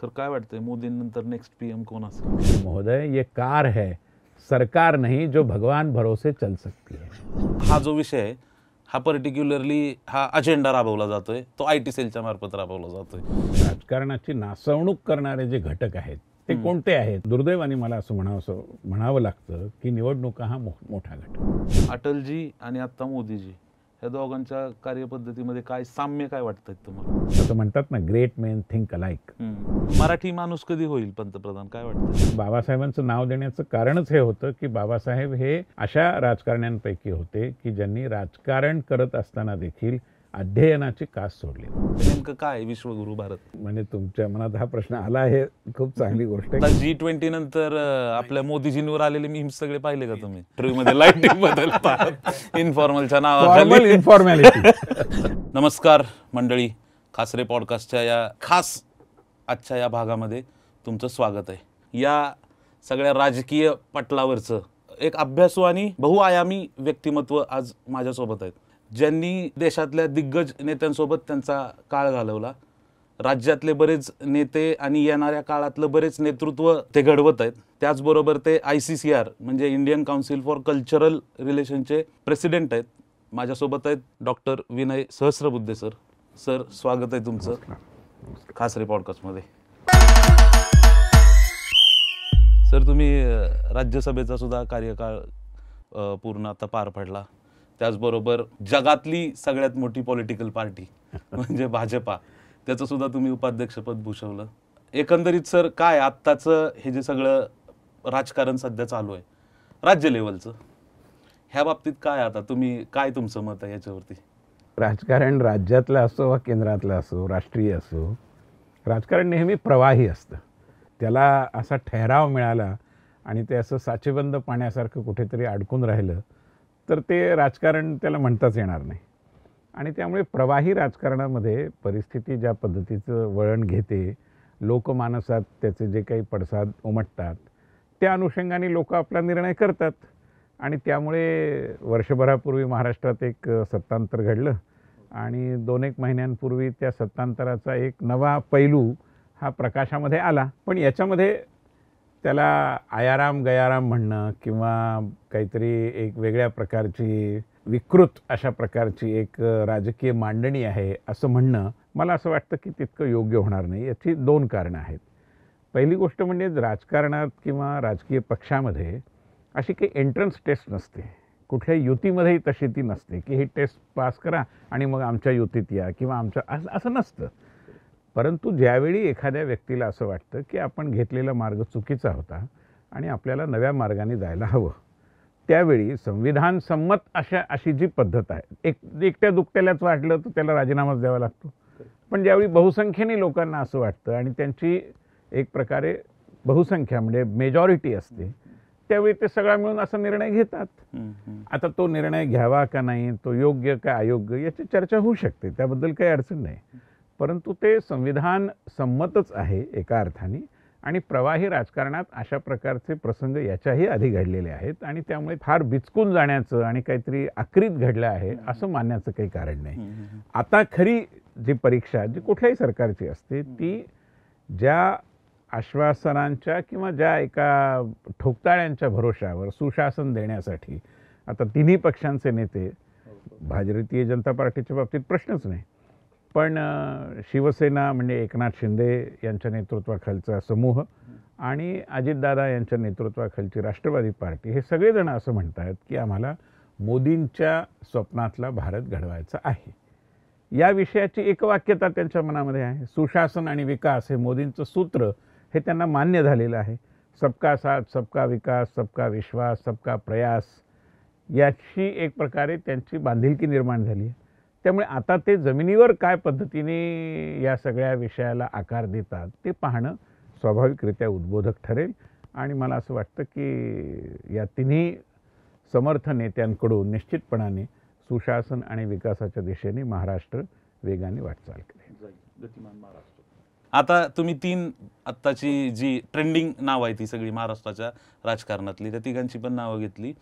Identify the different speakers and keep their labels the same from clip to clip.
Speaker 1: Sir काय वाटतंय मोदींनंतर next PM कोण असेल?
Speaker 2: महोदय ये कार है सरकार नहीं जो भगवान भरोसे चल सकती है।
Speaker 1: हा जो विषय आहे हा पर्टिक्युलरली हा अजेंडा राबवला जातोय तो आय टी सेलच्या मार्फत राबवला जातोय.
Speaker 2: राजकारणाची नासवणूक करणारे जे घटक आहेत ते कोणते आहेत? दुर्दैवाने मला असं म्हणावं म्हणावं लागतं की निवडणुका हा मो- मोठा घटक
Speaker 1: अटलजी आणि आता मोदीजी. या दोघांच्या कार्यपद्धतीमध्ये काय साम्य काय वाटतंय तुम्हाला?
Speaker 2: असं म्हणतात ना ग्रेट मेन थिंक अलाइक
Speaker 1: हम्म. मराठी माणूस कधी होईल पंतप्रधान? काय वाटतं
Speaker 2: बाबासाहेबांचं नाव देण्याचं कारणच हे होतं की बाबासाहेब हे अशा राजकारण्यांपैकी होते की ज्यांनी राजकारण करत असताना देखील अध्ययनाची कास सोडली.
Speaker 1: नेमकं काय विश्वगुरु भारत?
Speaker 2: म्हणजे तुमच्या मनात हा प्रश्न आला हे खूप चांगली गोष्ट आहे.
Speaker 1: जी ट्वेंटी नंतर अं, आपल्या मोदीजींवर आलेले मी सगळे पाहिले का तुम्ही? इंटरव्ह्यू मध्ये लाईटिंग बदलतात इन्फॉर्मलच्या
Speaker 2: फॉर्मल
Speaker 1: नावाखाली.
Speaker 2: इन्फॉर्मॅलिटी
Speaker 1: नमस्कार मंडळी खासरे पॉडकास्टच्या या खास आजच्या या भागामध्ये तुमचं स्वागत आहे. या सगळ्या राजकीय पटलावरचं एक अभ्यासू आणि बहुआयामी व्यक्तिमत्व आज माझ्यासोबत आहेत. ज्यांनी देशातल्या दिग्गज नेत्यांसोबत त्यांचा काळ घालवला राज्यातले बरेच नेते आणि येणाऱ्या काळातलं बरेच नेतृत्व ते घडवत आहेत. त्याचबरोबर ते आय सी सी आर म्हणजे इंडियन काउन्सिल फॉर कल्चरल रिलेशनचे प्रेसिडेंट आहेत. माझ्यासोबत आहेत doctor Vinay Sahasrabuddhe sir. Sir स्वागत आहे तुमचं खासरे पॉडकास्टमध्ये. सर तुम्ही राज्यसभेचा सुद्धा कार्यकाळ पूर्ण आता पार पडला. त्याचबरोबर जगातली सगळ्यात मोठी पॉलिटिकल पार्टी म्हणजे भाजपा. त्याचं सुद्धा तुम्ही उपाध्यक्षपद भूषवलं. एकंदरीत सर काय आत्ताचं हे जे सगळं राजकारण सध्या चालू आहे राज्य लेवलचं ह्या बाबतीत काय आता तुम्ही काय तुमचं मत आहे याच्यावरती?
Speaker 2: राजकारण राज्यातलं असो वा केंद्रातलं असो राष्ट्रीय असो राजकारण नेहमी प्रवाही असतं. त्याला असा ठहराव मिळाला आणि ते असं साचेबंद पाण्यासारखं कुठेतरी अडकून राहिलं. तर ते राजकारण त्याला म्हणताच येणार नाही. आणि त्यामुळे प्रवाही राजकारणामध्ये परिस्थिती ज्या पद्धतीचं वळण घेते लोकमानसात त्याचे जे काही पडसाद उमटतात त्या अनुषंगाने लोक आपला निर्णय करतात. आणि त्यामुळे वर्षभरापूर्वी महाराष्ट्रात एक सत्तांतर घडलं आणि दोन एक महिन्यांपूर्वी त्या सत्तांतराचा एक नवा पैलू हा प्रकाशामध्ये आला. पण याच्यामध्ये त्याला आयाराम गयाराम म्हणणं किंवा काहीतरी एक वेगळ्या प्रकारची विकृत अशा प्रकारची एक राजकीय मांडणी आहे असं म्हणणं मला असं वाटतं की तितकं योग्य होणार नाही. याची दोन कारणं आहेत. पहिली गोष्ट म्हणजे राजकारणात किंवा राजकीय पक्षामध्ये अशी काही एंट्रन्स टेस्ट नसते. कुठल्या युतीमध्येही तशी ती नसते की ही टेस्ट पास करा आणि मग आमच्या युतीत या किंवा आमच्या असं असं नसतं. परंतु ज्यावेळी एखाद्या व्यक्तीला असं वाटतं की आपण घेतलेला मार्ग चुकीचा होता आणि आपल्याला नव्या मार्गाने जायला हवं त्यावेळी संविधान संमत अशा अशी जी पद्धत आहे एक एकट्या दुकट्यालाच वाटलं तर त्याला राजीनामाच द्यावा लागतो. पण ज्यावेळी बहुसंख्येने लोकांना असं वाटतं आणि त्यांची एक प्रकारे बहुसंख्या म्हणजे मेजॉरिटी असते त्यावेळी ते सगळा मिळून असा निर्णय घेतात. आता तो निर्णय घ्यावा का नाही तो योग्य का अयोग्य याची चर्चा होऊ शकते त्याबद्दल काही अडचण नाही. परंतु ते संविधान संमतच आहे एका अर्थाने. आणि प्रवाही राजकारणात अशा प्रकारचे प्रसंग याच्याही आधी घडलेले आहेत आणि त्यामुळे फार बिचकून जाण्याचं आणि काहीतरी आक्रीत घडलं आहे असं मानण्याचं काही कारण नाही. आता खरी जी परीक्षा जी कुठल्याही सरकारची असते ती ज्या आश्वासनांच्या किंवा ज्या एका ठोकताळ्यांच्या भरोशावर सुशासन देण्यासाठी आता तिन्ही पक्षांचे नेते भारतीय जनता पार्टीच्या बाबतीत प्रश्नच नाही. पण शिवसेना म्हणजे एकनाथ शिंदे यांच्या नेतृत्वाखालचा समूह आणि अजितदादा यांच्या नेतृत्वाखालची राष्ट्रवादी पार्टी हे सगळेजण असं म्हणतात की आम्हाला मोदींच्या स्वप्नातला भारत घडवायचा आहे. या विषयाची एकवाक्यता त्यांच्या मनामध्ये आहे. सुशासन आणि विकास हे मोदींचं सूत्र हे त्यांना मान्य झालेलं आहे. सबका साथ सबका विकास सबका विश्वास सबका प्रयास याची एक प्रकारे त्यांची बांधिलकी निर्माण झाली आहे. त्यामुळे आता ते जमिनीवर काय पद्धतीने या सगळ्या विषयाला आकार देतात ते पाहणं स्वाभाविकरित्या उद्बोधक ठरेल. आणि मला असं वाटतं की या तिन्ही समर्थ नेत्यांकडून निश्चितपणाने सुशासन आणि विकासाच्या दिशेने महाराष्ट्र वेगाने वाटचाल करेल.
Speaker 1: आता तुम्ही तीन आत्ताची जी ट्रेंडिंग नाव आहे ती सगळी महाराष्ट्राच्या राजकारणातली त्या तिघांची पण नावं घेतली.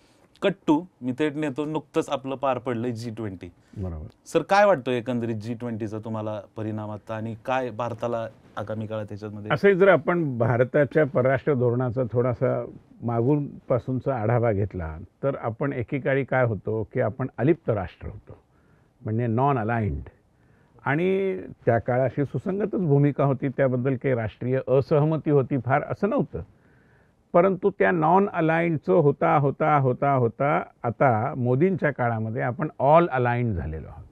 Speaker 1: कट टू मी थेट नेतो नुकतंच आपलं पार पडलंय जी ट्वेंटी
Speaker 2: बरोबर.
Speaker 1: सर काय वाटतं एकंदरीत जी ट्वेंटीचा तुम्हाला परिणाम आता आणि काय भारताला आगामी काळात त्याच्यामध्ये
Speaker 2: असंही जर आपण भारताच्या परराष्ट्र धोरणाचा थोडासा मागून पासूनचा आढावा घेतला तर आपण एकेकाळी काय होतो की आपण अलिप्त राष्ट्र होतो म्हणजे नॉन अलाइंड आणि त्या काळाशी सुसंगतच भूमिका होती त्याबद्दल काही राष्ट्रीय असहमती होती फार असं नव्हतं. परंतु त्या नॉन अलाइंडचं होता होता होता होता आता मोदींच्या काळामध्ये आपण ऑल अलाइंड झालेलो आहोत.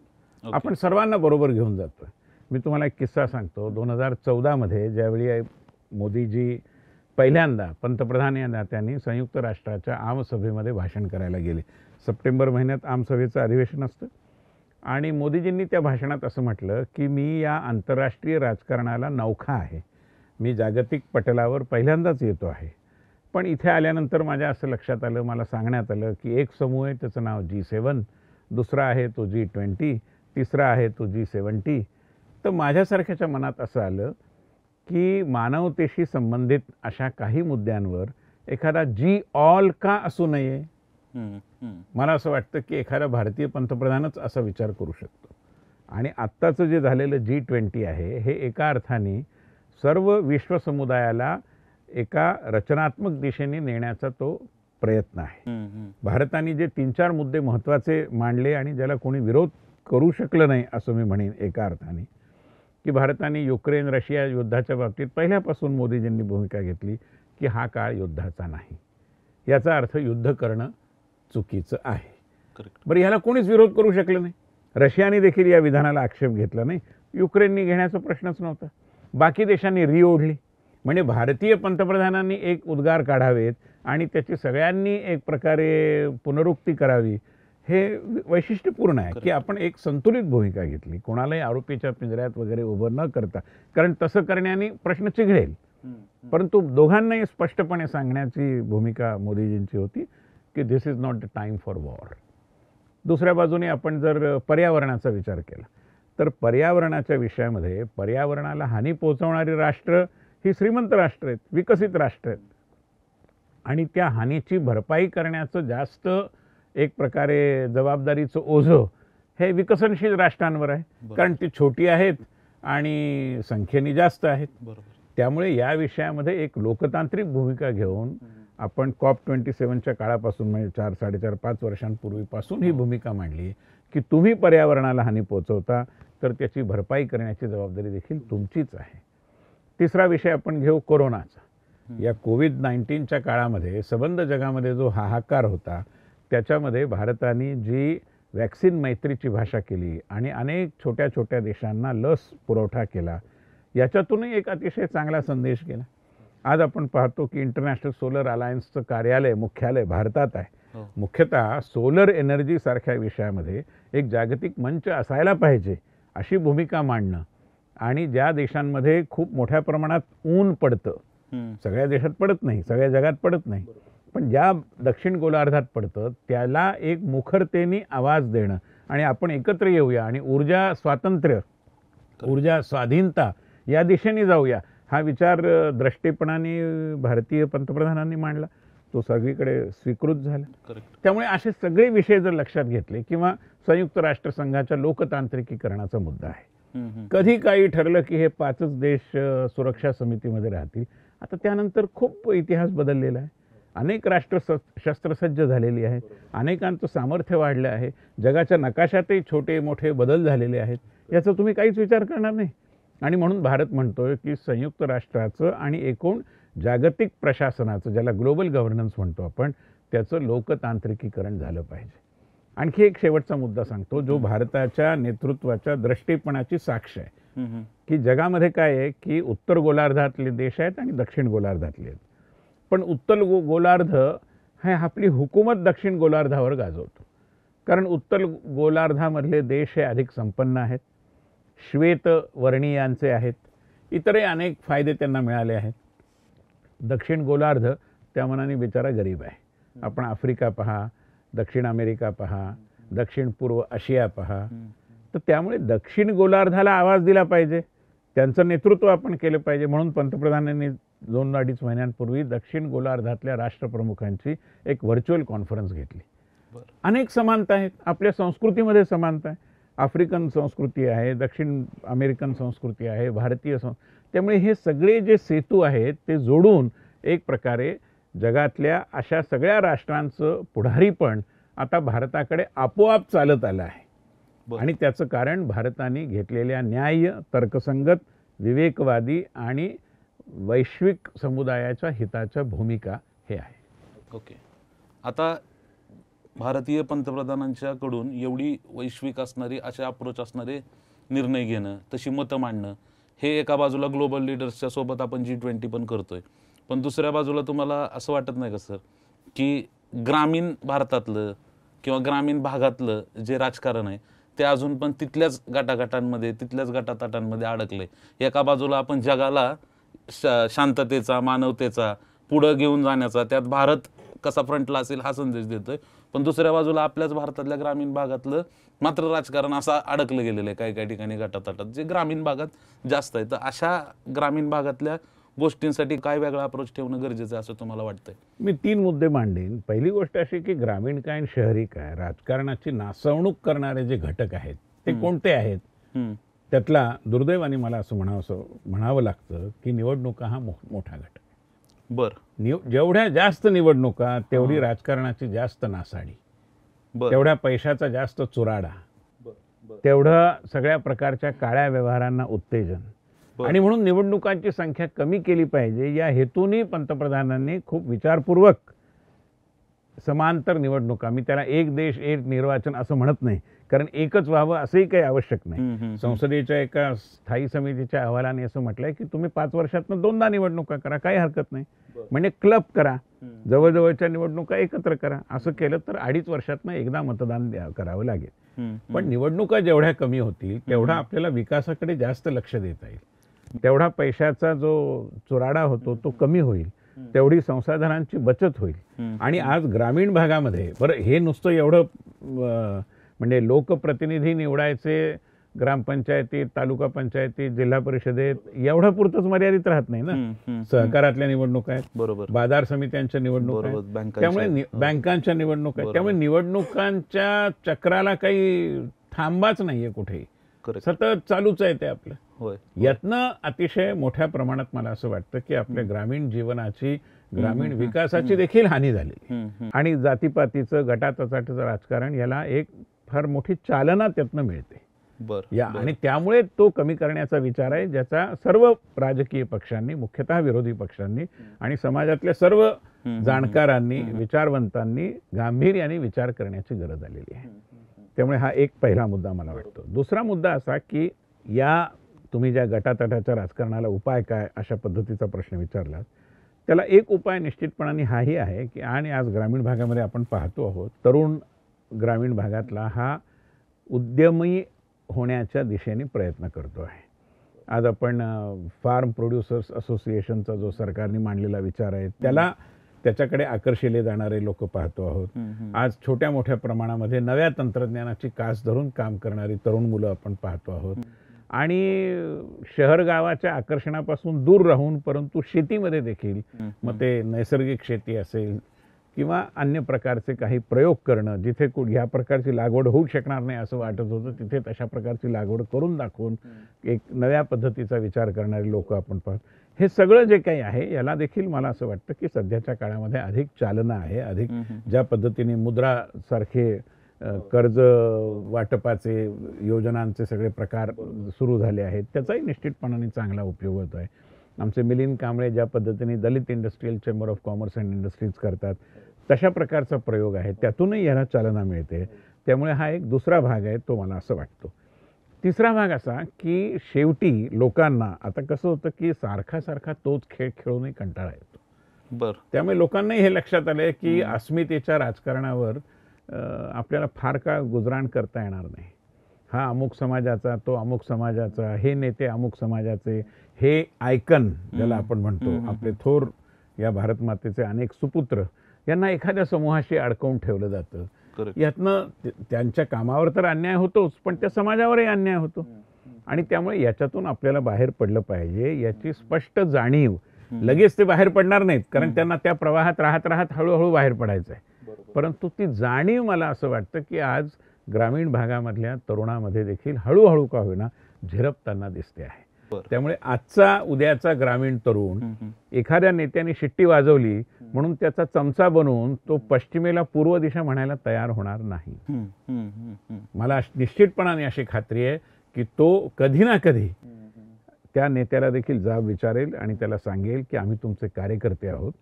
Speaker 1: ओके.
Speaker 2: आपण सर्वांना बरोबर घेऊन जातो मी तुम्हाला एक किस्सा सांगतो. दोन हजार चौदामध्ये ज्यावेळी मोदीजी पहिल्यांदा पंतप्रधान या नात्याने संयुक्त राष्ट्राच्या आमसभेमध्ये भाषण करायला गेले. सप्टेंबर महिन्यात आमसभेचं अधिवेशन असतं. आणि मोदीजींनी त्या भाषणात असं म्हटलं की मी या आंतरराष्ट्रीय राजकारणाला नौखा आहे. मी जागतिक पटलावर पहिल्यांदाच येतो आहे. पण इथे आल्यानंतर माझ्या असं लक्षात आलं मला सांगण्यात आलं की एक समूह आहे त्याचं नाव जी सेवन दुसरा आहे तो जी ट्वेंटी तिसरा आहे तो जी सेवन्टी तर माझ्यासारख्याच्या मनात असं आलं की मानवतेशी संबंधित अशा काही मुद्द्यांवर एखादा जी ऑल का असू नये. मला असं वाटतं की एखादा भारतीय पंतप्रधानच असा विचार करू शकतो. आणि आत्ताचं जे झालेलं जी ट्वेंटी आहे हे एका अर्थाने सर्व विश्व समुदायाला एका रचनात्मक दिशेने नेण्याचा तो प्रयत्न आहे. भारताने जे तीन चार मुद्दे महत्त्वाचे मांडले आणि ज्याला कोणी विरोध करू शकलं नाही असं मी म्हणेन एका अर्थाने की भारताने युक्रेन रशिया युद्धाच्या बाबतीत पहिल्यापासून मोदीजींनी भूमिका घेतली की हा काळ युद्धाचा नाही. याचा अर्थ युद्ध करणं चुकीचं आहे. बरं ह्याला कोणीच विरोध करू शकलं नाही. रशियाने देखील या विधानाला आक्षेप घेतला नाही. युक्रेननी घेण्याचा प्रश्नच नव्हता. बाकी देशांनी री ओढली म्हणजे भारतीय पंतप्रधानांनी एक उद्गार काढावेत आणि त्याची सगळ्यांनी एक प्रकारे पुनरुक्ती करावी हे वैशिष्ट्यपूर्ण आहे की आपण एक संतुलित भूमिका घेतली. कोणालाही आरोपीच्या पिंजऱ्यात वगैरे उभं न करता कारण तसं करण्याने प्रश्न चिघळेल. परंतु दोघांनाही स्पष्टपणे सांगण्याची भूमिका मोदीजींची होती की this is not the time for war दुसऱ्या बाजूने आपण जर पर्यावरणाचा विचार केला तर पर्यावरणाच्या विषयामध्ये पर्यावरणाला हानी पोहोचवणारी राष्ट्र ही श्रीमंत राष्ट्र आहेत विकसित राष्ट्र आहेत. आणि त्या हानीची भरपाई करण्याचं जास्त एक प्रकारे जबाबदारीचं ओझं हे विकसनशील राष्ट्रांवर आहे. कारण ती छोटी आहेत आणि संख्येने जास्त आहेत.
Speaker 1: बरोबर.
Speaker 2: त्यामुळे या विषयामध्ये एक लोकतांत्रिक भूमिका घेऊन आपण कॉप ट्वेंटी सेवनच्या काळापासून म्हणजे चार साडेचार पाच वर्षांपूर्वीपासून ही भूमिका मांडली की तुम्ही पर्यावरणाला हानी पोचवता तर त्याची भरपाई करण्याची जबाबदारी देखील तुमचीच आहे. तिसरा विषय आपण घेऊ कोरोनाचा. या कोविड नाईन्टीनच्या काळामध्ये सबंध जगामध्ये जो हाहाकार होता त्याच्यामध्ये भारताने जी वॅक्सिन मैत्रीची भाषा केली आणि अनेक छोट्या छोट्या देशांना लस पुरवठा केला याच्यातूनही एक अतिशय चांगला संदेश गेला. आज आपण पाहतो की इंटरनॅशनल सोलर अलायन्सचं कार्यालय मुख्यालय भारतात आहे.
Speaker 1: हो.
Speaker 2: मुख्यतः सोलर एनर्जी सारख्या विषयामध्ये एक जागतिक मंच असायला पाहिजे अशी भूमिका मांडणं आणि ज्या देशांमध्ये खूप मोठ्या प्रमाणात ऊन पडतं सगळ्या देशात पडत नाही सगळ्या जगात पडत नाही. पण ज्या दक्षिण गोलार्धात पडतं त्याला एक मुखरतेने आवाज देणं. आणि आपण एकत्र येऊया आणि ऊर्जा स्वातंत्र्य ऊर्जा स्वाधीनता या दिशेने जाऊया. हा विचार द्रष्टेपणाने भारतीय पंतप्रधानांनी मांडला. तो सगळीकडे स्वीकृत झाला. त्यामुळे असे सगळे विषय जर लक्षात घेतले किंवा संयुक्त राष्ट्रसंघाच्या लोकतांत्रिकीकरणाचा मुद्दा आहे. कधी काही ठरलं की हे पाचच देश सुरक्षा समितीमध्ये राहतील. आता त्यानंतर खूप इतिहास बदललेला आहे. अनेक राष्ट्र स शस्त्रसज्ज झालेली आहेत. अनेकांचं सामर्थ्य वाढलं आहे. जगाच्या नकाशातही छोटे मोठे बदल झालेले आहेत. याचा तुम्ही काहीच विचार करणार नाही. आणि म्हणून भारत म्हणतोय की संयुक्त राष्ट्राचं आणि एकूण जागतिक प्रशासनाचं ज्याला ग्लोबल गव्हर्नन्स म्हणतो आपण त्याचं लोकतांत्रिकीकरण झालं पाहिजे. आणखी एक शेवटचा मुद्दा सांगतो जो भारताच्या नेतृत्वाच्या द्रष्टेपणाची साक्ष आहे. की जगामध्ये काय आहे की उत्तर गोलार्धातले देश आहेत आणि दक्षिण गोलार्धातले आहेत. पण उत्तर गो गोलार्ध हे आपली हुकूमत दक्षिण गोलार्धावर गाजवतो. कारण उत्तर गोलार्धामधले देश हे अधिक संपन्न आहेत. श्वेत वर्णीयांचे आहेत. इतरही अनेक फायदे त्यांना मिळाले आहेत. दक्षिण गोलार्ध त्या मनाने बिचारा गरीब आहे. आपण आफ्रिका पहा दक्षिण अमेरिका पहा दक्षिण पूर्व आशिया पहा. तर त्यामुळे दक्षिण गोलार्धाला आवाज दिला पाहिजे. त्यांचं नेतृत्व आपण केलं पाहिजे. म्हणून पंतप्रधानांनी दोन अडीच महिन्यांपूर्वी दक्षिण गोलार्धातल्या राष्ट्रप्रमुखांची एक व्हर्च्युअल कॉन्फरन्स घेतली. अनेक समानता आहेत. आपल्या संस्कृतीमध्ये समानता आहे. आफ्रिकन संस्कृती आहे दक्षिण अमेरिकन संस्कृती आहे भारतीय सं त्यामुळे हे सगळे जे सेतू आहेत ते जोडून एक प्रकारे जगातल्या अशा सगळ्या राष्ट्रांचं पुढारीपण आता भारताकडे आपोआप चालत आलं आहे. आणि त्याचं कारण भारताने घेतलेल्या न्याय्य तर्कसंगत विवेकवादी आणि वैश्विक समुदायाच्या हिताच्या भूमिका हे आहे.
Speaker 1: ओके. आता भारतीय पंतप्रधानांच्याकडून एवढी वैश्विक असणारी अशा अप्रोच असणारे निर्णय घेणं तशी मतं मांडणं हे एका बाजूला ग्लोबल लिडर्सच्या सोबत आपण जी ट्वेंटी पण करतोय. पण दुसऱ्या बाजूला तुम्हाला असं वाटत नाही का सर? की ग्रामीण भारतातलं किंवा ग्रामीण भागातलं जे राजकारण आहे ते अजून पण तिथल्याच गटागटांमध्ये तिथल्याच गटातटांमध्ये अडकले एका बाजूला आपण जगाला शा शांततेचा मानवतेचा पुढं घेऊन जाण्याचा त्यात भारत कसा फ्रंटला असेल हा संदेश देतोय. पण दुसऱ्या बाजूला आपल्याच भारतातल्या ग्रामीण भागातलं मात्र राजकारण असं अडकलं गेलेलं आहे काही काही ठिकाणी गटातटात जे ग्रामीण भागात जास्त आहे. तर अशा ग्रामीण भागातल्या गोष्टींसाठी काय वेगळा अप्रोच ठेवणं गरजेचं असं तुम्हाला वाटतंय?
Speaker 2: मी तीन मुद्दे मांडेन. पहिली गोष्ट अशी की ग्रामीण काय आणि शहरी काय? राजकारणाची नासवणूक करणारे जे घटक आहेत ते कोणते आहेत? त्यातला दुर्दैवाने मला असं म्हणावं म्हणावं लागतं की निवडणुका हा मोठा घटक
Speaker 1: बरं.
Speaker 2: निव जेवढ्या जास्त निवडणुका तेवढी राजकारणाची जास्त नासाडी. तेवढ्या पैशाचा जास्त चुराडा. तेवढं सगळ्या प्रकारच्या काळ्या व्यवहारांना उत्तेजन. आणि म्हणून निवडणुकांची संख्या कमी केली पाहिजे या हेतूनही पंतप्रधानांनी खूप विचारपूर्वक समांतर निवडणुका मी त्याला एक देश एक निर्वाचन असं म्हणत नाही कारण एकच व्हावं असंही काही आवश्यक नाही. संसदेच्या एका स्थायी समितीच्या अहवालाने असं म्हटलंय की तुम्ही पाच वर्षातनं दोनदा निवडणुका करा काही हरकत नाही. म्हणजे क्लब करा. जवळजवळच्या निवडणुका एकत्र करा असं केलं तर अडीच वर्षातनं एकदा मतदान द्या करावं लागेल. पण निवडणुका जेवढ्या कमी होतील तेवढा आपल्याला विकासाकडे जास्त लक्ष देता येईल. तेवढा पैशाचा जो चुराडा होतो तो कमी होईल. तेवढी संसाधनांची बचत होईल. आणि आज ग्रामीण भागामध्ये बरं हे नुसतं एवढं म्हणजे लोकप्रतिनिधी निवडायचे ग्रामपंचायतीत तालुका पंचायतीत जिल्हा परिषदेत एवढं पुरतंच मर्यादित राहत नाही ना. सहकारातल्या निवडणुका आहेत
Speaker 1: बरोबर.
Speaker 2: बाजार समित्यांच्या निवडणुका आहेत. त्यामुळे
Speaker 1: हो.
Speaker 2: बँकांच्या निवडणुका आहेत. त्यामुळे निवडणुकांच्या चक्राला काही थांबाच नाहीये कुठेही. सतत चालूच आहे ते आपलं.
Speaker 1: होय.
Speaker 2: यातनं अतिशय मोठ्या प्रमाणात मला असं वाटतं की आपल्या ग्रामीण जीवनाची ग्रामीण विकासाची देखील हानी
Speaker 1: हम्म.
Speaker 2: आणि जातीपातीचं गटातचाटीचं राजकारण याला एक फार मोठी चालना त्यातनं मिळते.
Speaker 1: बरं
Speaker 2: या आणि त्यामुळे तो कमी करण्याचा विचार आहे ज्याचा सर्व राजकीय पक्षांनी मुख्यतः विरोधी पक्षांनी आणि समाजातल्या सर्व जाणकारांनी विचारवंतांनी गांभीर्याने विचार करण्याची गरज आलेली आहे. त्यामुळे हा एक पहिला मुद्दा मला वाटतो. दुसरा मुद्दा असा की या तुम्ही ज्या गटातटाच्या राजकारणाला उपाय काय अशा पद्धतीचा प्रश्न विचारला त्याला एक उपाय निश्चितपणाने हाही आहे की आणि आज ग्रामीण भागामध्ये आपण पाहतो आहोत तरुण ग्रामीण भागातला हा उद्यमी होण्याच्या दिशेने प्रयत्न करतो आहे. आज आपण फार्म प्रोड्युसर्स असोसिएशनचा जो सरकारने मांडलेला विचार आहे त्याला त्याच्याकडे आकर्षिले जाणारे लोक पाहतो आहोत. आज छोट्या मोठ्या प्रमाणामध्ये नव्या तंत्रज्ञानाची कास धरून काम करणारी तरुण मुलं आपण पाहतो आहोत. आणि शहर गावाच्या आकर्षणापासून दूर राहून परंतु शेतीमध्ये देखील मग ते नैसर्गिक शेती असेल किंवा अन्य प्रकारचे काही प्रयोग करणं जिथे कु ह्या प्रकारची लागवड होऊ शकणार नाही असं वाटत होतं तिथे तशा प्रकारची लागवड करून दाखवून एक नव्या पद्धतीचा विचार करणारे लोक आपण पाहत. हे सगळं जे काही आहे याला देखील मला असं वाटतं की सध्याच्या काळामध्ये अधिक चालना आहे अधिक. ज्या पद्धतीने मुद्रासारखे अ, कर्ज वाटपाचे योजनांचे सगळे प्रकार सुरू झाले आहेत त्याचाही निश्चितपणाने चांगला उपयोग होत आहे. आमचे मिलिंद कांबळे ज्या पद्धतीने Dalit industrial chamber of commerce and industries करतात तशा प्रकारचा प्रयोग आहे त्यातूनही याला चालना मिळते. त्यामुळे हा एक दुसरा भाग आहे तो मला असं वाटतो. तिसरा भाग असा की शेवटी लोकांना आता कसं होतं की सारखा सारखा तोच खेळ खेळूनही कंटाळा येतो.
Speaker 1: बरं.
Speaker 2: त्यामुळे लोकांनाही हे लक्षात आलं की अस्मितेच्या राजकारणावर आपल्याला फार काळ गुजराण करता येणार नाही. हा अमुक समाजाचा तो अमुक समाजाचा हे नेते अमुक समाजाचे हे आयकन ज्याला आपण म्हणतो आपले थोर या भारत मातेचे अनेक सुपुत्र यांना एखाद्या समूहाशी अडकवून ठेवलं जातं. यातनं त्यांच्या कामावर तर अन्याय होतोच पण त्या समाजावरही अन्याय होतो. आणि त्यामुळे याच्यातून आपल्याला बाहेर पडलं पाहिजे याची स्पष्ट जाणीव. लगेच ते बाहेर पडणार नाहीत कारण त्यांना त्या प्रवाहात राहत राहत हळूहळू बाहेर पडायचं आहे. परंतु ती जाणीव मला असं वाटतं की आज ग्रामीण भागामधल्या तरुणामध्ये देखील हळूहळू का होईना झिरपताना दिसते आहे. त्यामुळे आजचा उद्याचा ग्रामीण तरुण. एखाद्या नेत्याने शिट्टी वाजवली म्हणून त्याचा चमचा बनवून तो पश्चिमेला पूर्व दिशा म्हणायला तयार होणार नाही. मला निश्चितपणाने अशी खात्री आहे की तो कधी ना कधी त्या नेत्याला देखील जाब विचारेल आणि त्याला सांगेल की आम्ही तुमचे कार्यकर्ते आहोत.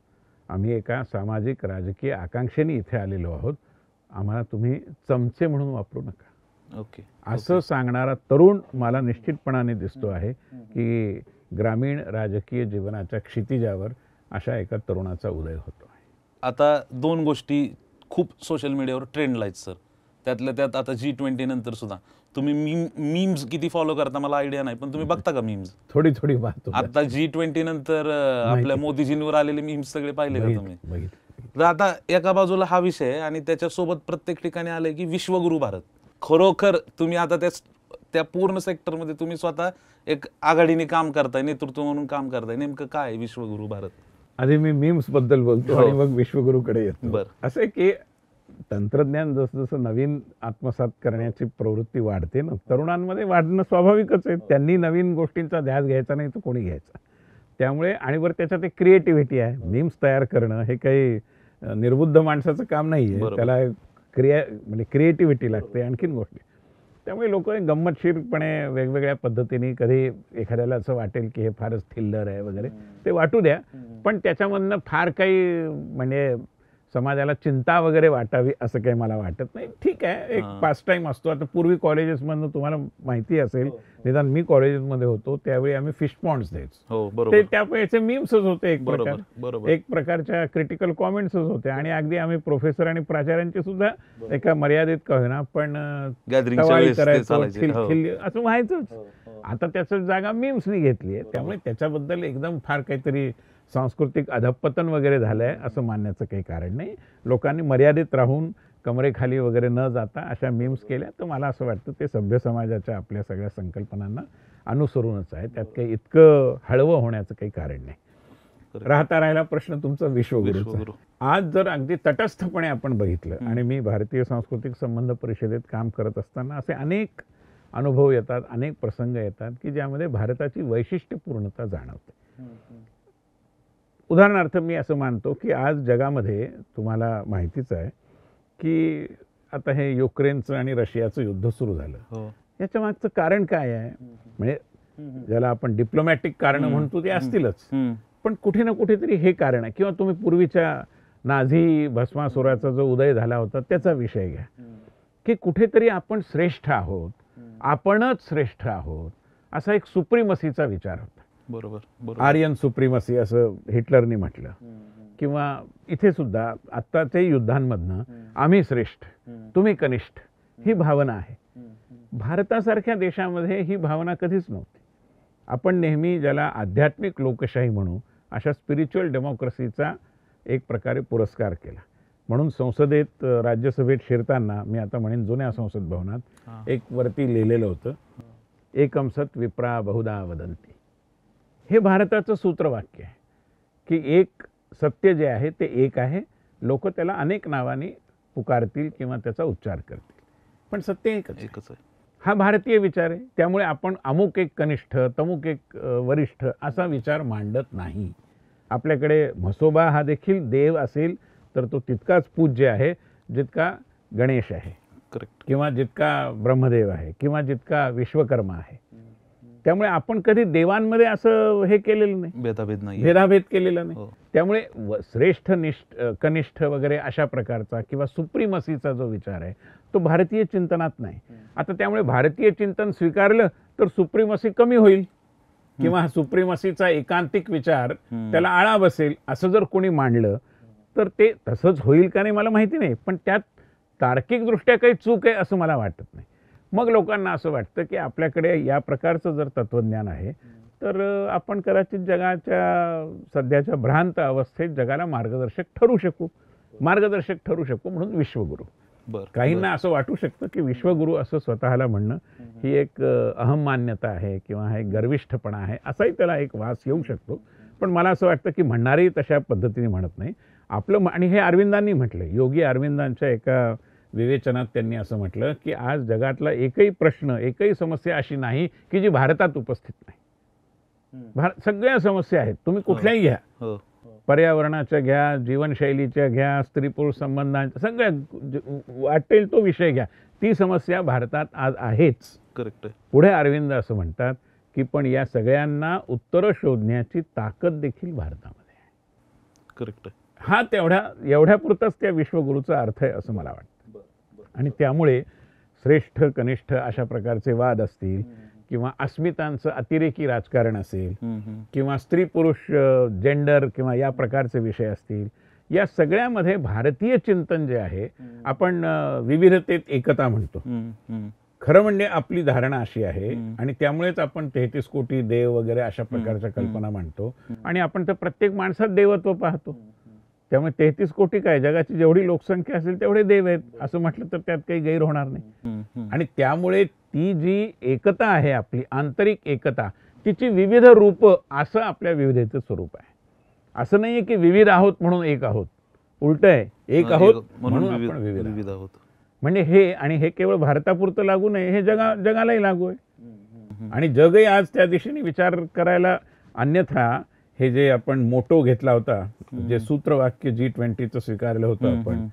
Speaker 2: आम्ही एका सामाजिक राजकीय आकांक्षेने इथे आलेलो आहोत. आम्हाला तुम्ही चमचे म्हणून वापरू नका.
Speaker 1: ओके.
Speaker 2: असं सांगणारा तरुण मला निश्चितपणाने दिसतो आहे की ग्रामीण राजकीय जीवनाच्या क्षितिजावर अशा एका तरुणाचा उदय होतो. आहे
Speaker 1: आता दोन गोष्टी खूप सोशल मीडियावर ट्रेंडला आहेत सर त्यातल्या त्यात आता जी ट्वेंटी नंतर सुद्धा. तुम्ही मीम मीम्स किती फॉलो करता मला आयडिया नाही पण तुम्ही बघता का मीम्स
Speaker 2: थोडी थोडी
Speaker 1: आता जी ट्वेंटी नंतर आपल्या मोदीजींवर आलेले मीम्स सगळे पाहिले का तुम्ही? तर आता एका बाजूला हा विषय आणि त्याच्यासोबत प्रत्येक ठिकाणी आलंय की विश्वगुरु भारत. खरोखर तुम्ही आता त्या त्या पूर्ण सेक्टरमध्ये तुम्ही स्वतः एक आघाडीने काम करताय नेतृत्व म्हणून काम करताय. नेमकं काय विश्वगुरु भारत?
Speaker 2: आधी मी मीम्सबद्दल बोलतो
Speaker 1: हो.
Speaker 2: आणि मग विश्वगुरूकडे येतो.
Speaker 1: बरं.
Speaker 2: असं की तंत्रज्ञान जसं जसं नवीन आत्मसात करण्याची प्रवृत्ती वाढते ना तरुणांमध्ये वाढणं स्वाभाविकच आहे. त्यांनी नवीन गोष्टींचा ध्यास घ्यायचा नाही तर कोणी घ्यायचा. त्यामुळे आणि बरं त्याच्यात एक क्रिएटिव्हिटी आहे. मीम्स तयार करणं हे काही निर्बुद्ध माणसाचं काम नाही आहे. त्याला क्रिया म्हणजे क्रिएटिव्हिटी लागते आणखीन गोष्टी. त्यामुळे लोक गंमतशीरपणे वेगवेगळ्या पद्धतीने कधी एखाद्याला असं वाटेल की हे फारच थिल्लर आहे वगैरे ते वाटू द्या. पण त्याच्यामधनं फार काही म्हणजे समाजाला चिंता वगैरे वाटावी असं काही मला वाटत नाही. ठीक आहे एक
Speaker 1: हां.
Speaker 2: पास टाईम असतो. आता पूर्वी कॉलेजेसमधनं तुम्हाला माहिती असेल निदान मी कॉलेजेसमध्ये होतो त्यावेळी आम्ही फिश पॉन्ड्स द्यायचो.
Speaker 1: हो
Speaker 2: ते
Speaker 1: बरोबर
Speaker 2: त्या वेळेचे मीम्सच होते एक प्रकार. एक प्रकारच्या क्रिटिकल कॉमेंट्सच होते. आणि अगदी आम्ही प्रोफेसर आणि प्राचार्यांचे सुद्धा एका मर्यादित का होईना पण
Speaker 1: हो.
Speaker 2: असं व्हायचंच. आता त्याचं जागा मीम्सनी घेतली आहे. त्यामुळे त्याच्याबद्दल एकदम फार काहीतरी सांस्कृतिक अधपतन वगैरे झालंय असं मानण्याचं काही कारण नाही. लोकांनी मर्यादित राहून कमरेखाली वगैरे न जाता अशा मीम्स केल्या. तर मला असं वाटतं ते सभ्य समाजाच्या आपल्या सगळ्या संकल्पनांना अनुसरूनच आहे. त्यात काही इतकं हळवं होण्याचं काही कारण नाही. राहता राहिला प्रश्न तुमचा विश्वगुरूचा.
Speaker 1: विश्वगुरु.
Speaker 2: आज जर अगदी तटस्थपणे आपण बघितलं आणि मी भारतीय सांस्कृतिक संबंध परिषदेत काम करत असताना असे अनेक अनुभव येतात अनेक प्रसंग येतात की ज्यामध्ये भारताची वैशिष्ट्यपूर्णता जाणवते. उदाहरणार्थ मी असं मानतो की आज जगामध्ये तुम्हाला माहितीच आहे की आता हे युक्रेनचं आणि रशियाचं युद्ध सुरू झालं.
Speaker 1: हो.
Speaker 2: याच्या मागचं कारण काय आहे? म्हणजे ज्याला आपण डिप्लोमॅटिक कारण. म्हणतो ते असतीलच. पण कुठे ना कुठेतरी हे कारण आहे. किंवा तुम्ही पूर्वीच्या नाझी भस्मासुराचा जो उदय झाला होता त्याचा विषय घ्या. की कुठेतरी आपण श्रेष्ठ आहोत. आपणच श्रेष्ठ आहोत. असा एक सुप्रीमसीचा विचार होता.
Speaker 1: बरोबर बरोबर.
Speaker 2: आर्यन सुप्रीमसी असं हिटलरनी म्हटलं. किंवा इथे सुद्धा आत्ताच्याही युद्धांमधनं आम्ही श्रेष्ठ तुम्ही कनिष्ठ ही भावना आहे. भारतासारख्या देशामध्ये ही भावना कधीच नव्हती. आपण नेहमी ज्याला आध्यात्मिक लोकशाही म्हणू अशा स्पिरिच्युअल डेमोक्रेसीचा एक प्रकारे पुरस्कार केला. म्हणून संसदेत राज्यसभेत शिरताना मी आता म्हणेन जुन्या संसद भवनात. एक वरती लिहिलेलं होतं एकम सत विप्रा बहुधा वदंती हे भारताचं सूत्रवाक्य आहे की एक सत्य जे आहे ते एक आहे. लोक त्याला अनेक नावाने पुकारतील किंवा त्याचा उच्चार करतील. पण सत्य एकच.
Speaker 1: एकच आहे.
Speaker 2: हा भारतीय विचार आहे. त्यामुळे आपण अमुक एक कनिष्ठ तमुक एक वरिष्ठ असा विचार मांडत नाही. आपल्याकडे म्हसोबा हा देखील देव असेल तर तो तितकाच पूज्य आहे जितका गणेश आहे.
Speaker 1: करेक्ट
Speaker 2: किंवा जितका ब्रह्मदेव आहे किंवा जितका विश्वकर्मा आहे. त्यामुळे आपण कधी देवांमध्ये असं हे केलेलं नाही.
Speaker 1: भेदाभेद नाही
Speaker 2: भेदाभेद केलेला नाही.
Speaker 1: हो.
Speaker 2: त्यामुळे श्रेष्ठ निष्ठ कनिष्ठ वगैरे अशा प्रकारचा किंवा सुप्रीमसीचा जो विचार आहे तो भारतीय चिंतनात नाही. आता त्यामुळे भारतीय चिंतन स्वीकारलं तर सुप्रीमसी कमी होईल. किंवा हा सुप्रीमसीचा एकांतिक विचार. त्याला आळा बसेल असं जर कोणी मांडलं तर ते तसंच होईल का नाही मला माहिती नाही. पण त्यात तार्किकदृष्ट्या काही चूक आहे असं मला वाटत नाही. मग लोकांना असं वाटतं की आपल्याकडे या प्रकारचं जर तत्त्वज्ञान आहे तर आपण कदाचित जगाच्या सध्याच्या भ्रांत अवस्थेत जगाला मार्गदर्शक ठरू शकू मार्गदर्शक ठरू शकू म्हणून विश्वगुरू.
Speaker 1: बर
Speaker 2: काहींना असं वाटू शकतं की विश्वगुरू असं स्वतःला म्हणणं ही एक अहम मान्यता आहे किंवा हा एक गर्विष्ठपणा आहे असाही त्याला एक वास येऊ शकतो. पण मला असं वाटतं की म्हणणारेही तशा पद्धतीने म्हणत नाही. आपलं आणि हे अरविंदांनी म्हटलं योगी अरविंदांच्या एका विवेचनात त्यांनी असं म्हटलं की आज जगातला एकही प्रश्न एकही समस्या अशी नाही की जी भारतात उपस्थित नाही. भारत सगळ्या समस्या आहेत. तुम्ही कुठल्याही घ्या.
Speaker 1: हो.
Speaker 2: पर्यावरणाच्या घ्या जीवनशैलीच्या घ्या स्त्री पुरुष संबंधांच्या सगळ्या वाटेल तो विषय घ्या. ती समस्या भारतात आज आहेच.
Speaker 1: करेक्ट
Speaker 2: पुढे अरविंद असं म्हणतात की पण या सगळ्यांना उत्तरं शोधण्याची ताकद देखील भारतामध्ये आहे.
Speaker 1: करेक्ट
Speaker 2: हा तेवढ्या एवढ्यापुरताच त्या विश्वगुरूचा अर्थ आहे असं मला वाटतं. आणि त्यामुळे श्रेष्ठ कनिष्ठ अशा प्रकारचे वाद असतील किंवा अस्मितांचं अतिरेकी राजकारण असेल. किंवा स्त्री पुरुष जेंडर किंवा या प्रकारचे विषय असतील या सगळ्यामध्ये भारतीय चिंतन जे आहे आपण विविधतेत एकता म्हणतो. खरं म्हणजे आपली धारणा अशी आहे. आणि त्यामुळेच आपण तेहतीस कोटी देव वगैरे अशा प्रकारच्या कल्पना मांडतो आणि आपण तर प्रत्येक माणसात देवत्व पाहतो. त्यामुळे तेहतीस कोटी काय? जगाची जेवढी लोकसंख्या असेल तेवढे देव आहेत. असं म्हटलं तर त्यात काही गैर होणार नाही. आणि त्यामुळे ती जी एकता आहे आपली आंतरिक एकता तिची विविध रूप असं आपल्या विविधतेचं स्वरूप आहे. असं नाही आहे की विविध आहोत म्हणून एक आहोत. उलट आहे. एक आहोत
Speaker 1: म्हणून
Speaker 2: आपण. विविध आहोत. म्हणजे हे आणि हे केवळ भारतापुरतं लागू नये हे जगा जगालाही लागू आहे. आणि जगही आज त्या दिशेने विचार करायला अन्यथा हे जे आपण मोटो घेतला होता जे सूत्रवाक्य जी ट्वेंटीचं स्वीकारलं होतं आपण.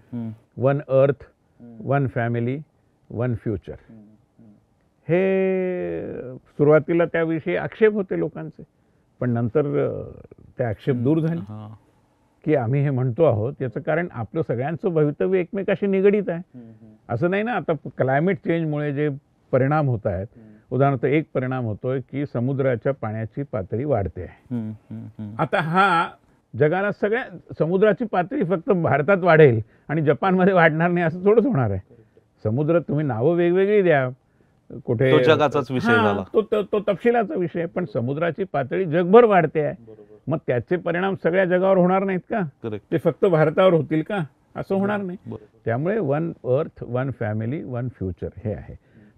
Speaker 2: One earth one family one future हे सुरुवातीला त्याविषयी आक्षेप होते लोकांचे. पण नंतर ते आक्षेप दूर झाले. की आम्ही हे म्हणतो आहोत याचं कारण आपलं सगळ्यांचं भवितव्य एकमेकाशी निगडीत आहे. असं नाही ना आता क्लायमेट चेंजमुळे जे परिणाम होत आहेत. उदाहरणार्थ एक परिणाम होतोय की समुद्राच्या पाण्याची पातळी वाढते आहे. आता हा जगाला सगळ्या समुद्राची पातळी फक्त भारतात वाढेल आणि जपानमध्ये वाढणार नाही असं थोडंच होणार आहे. समुद्र तुम्ही नावं वेगवेगळी द्या. कुठे
Speaker 1: तो जगाचाच विषय झाला.
Speaker 2: तो तो- तो तपशिलाचा विषय. पण समुद्राची पातळी जगभर वाढते आहे. मग त्याचे परिणाम सगळ्या जगावर होणार नाहीत का? ते फक्त भारतावर होतील का? असं होणार नाही. त्यामुळे one earth one family one future हे आहे.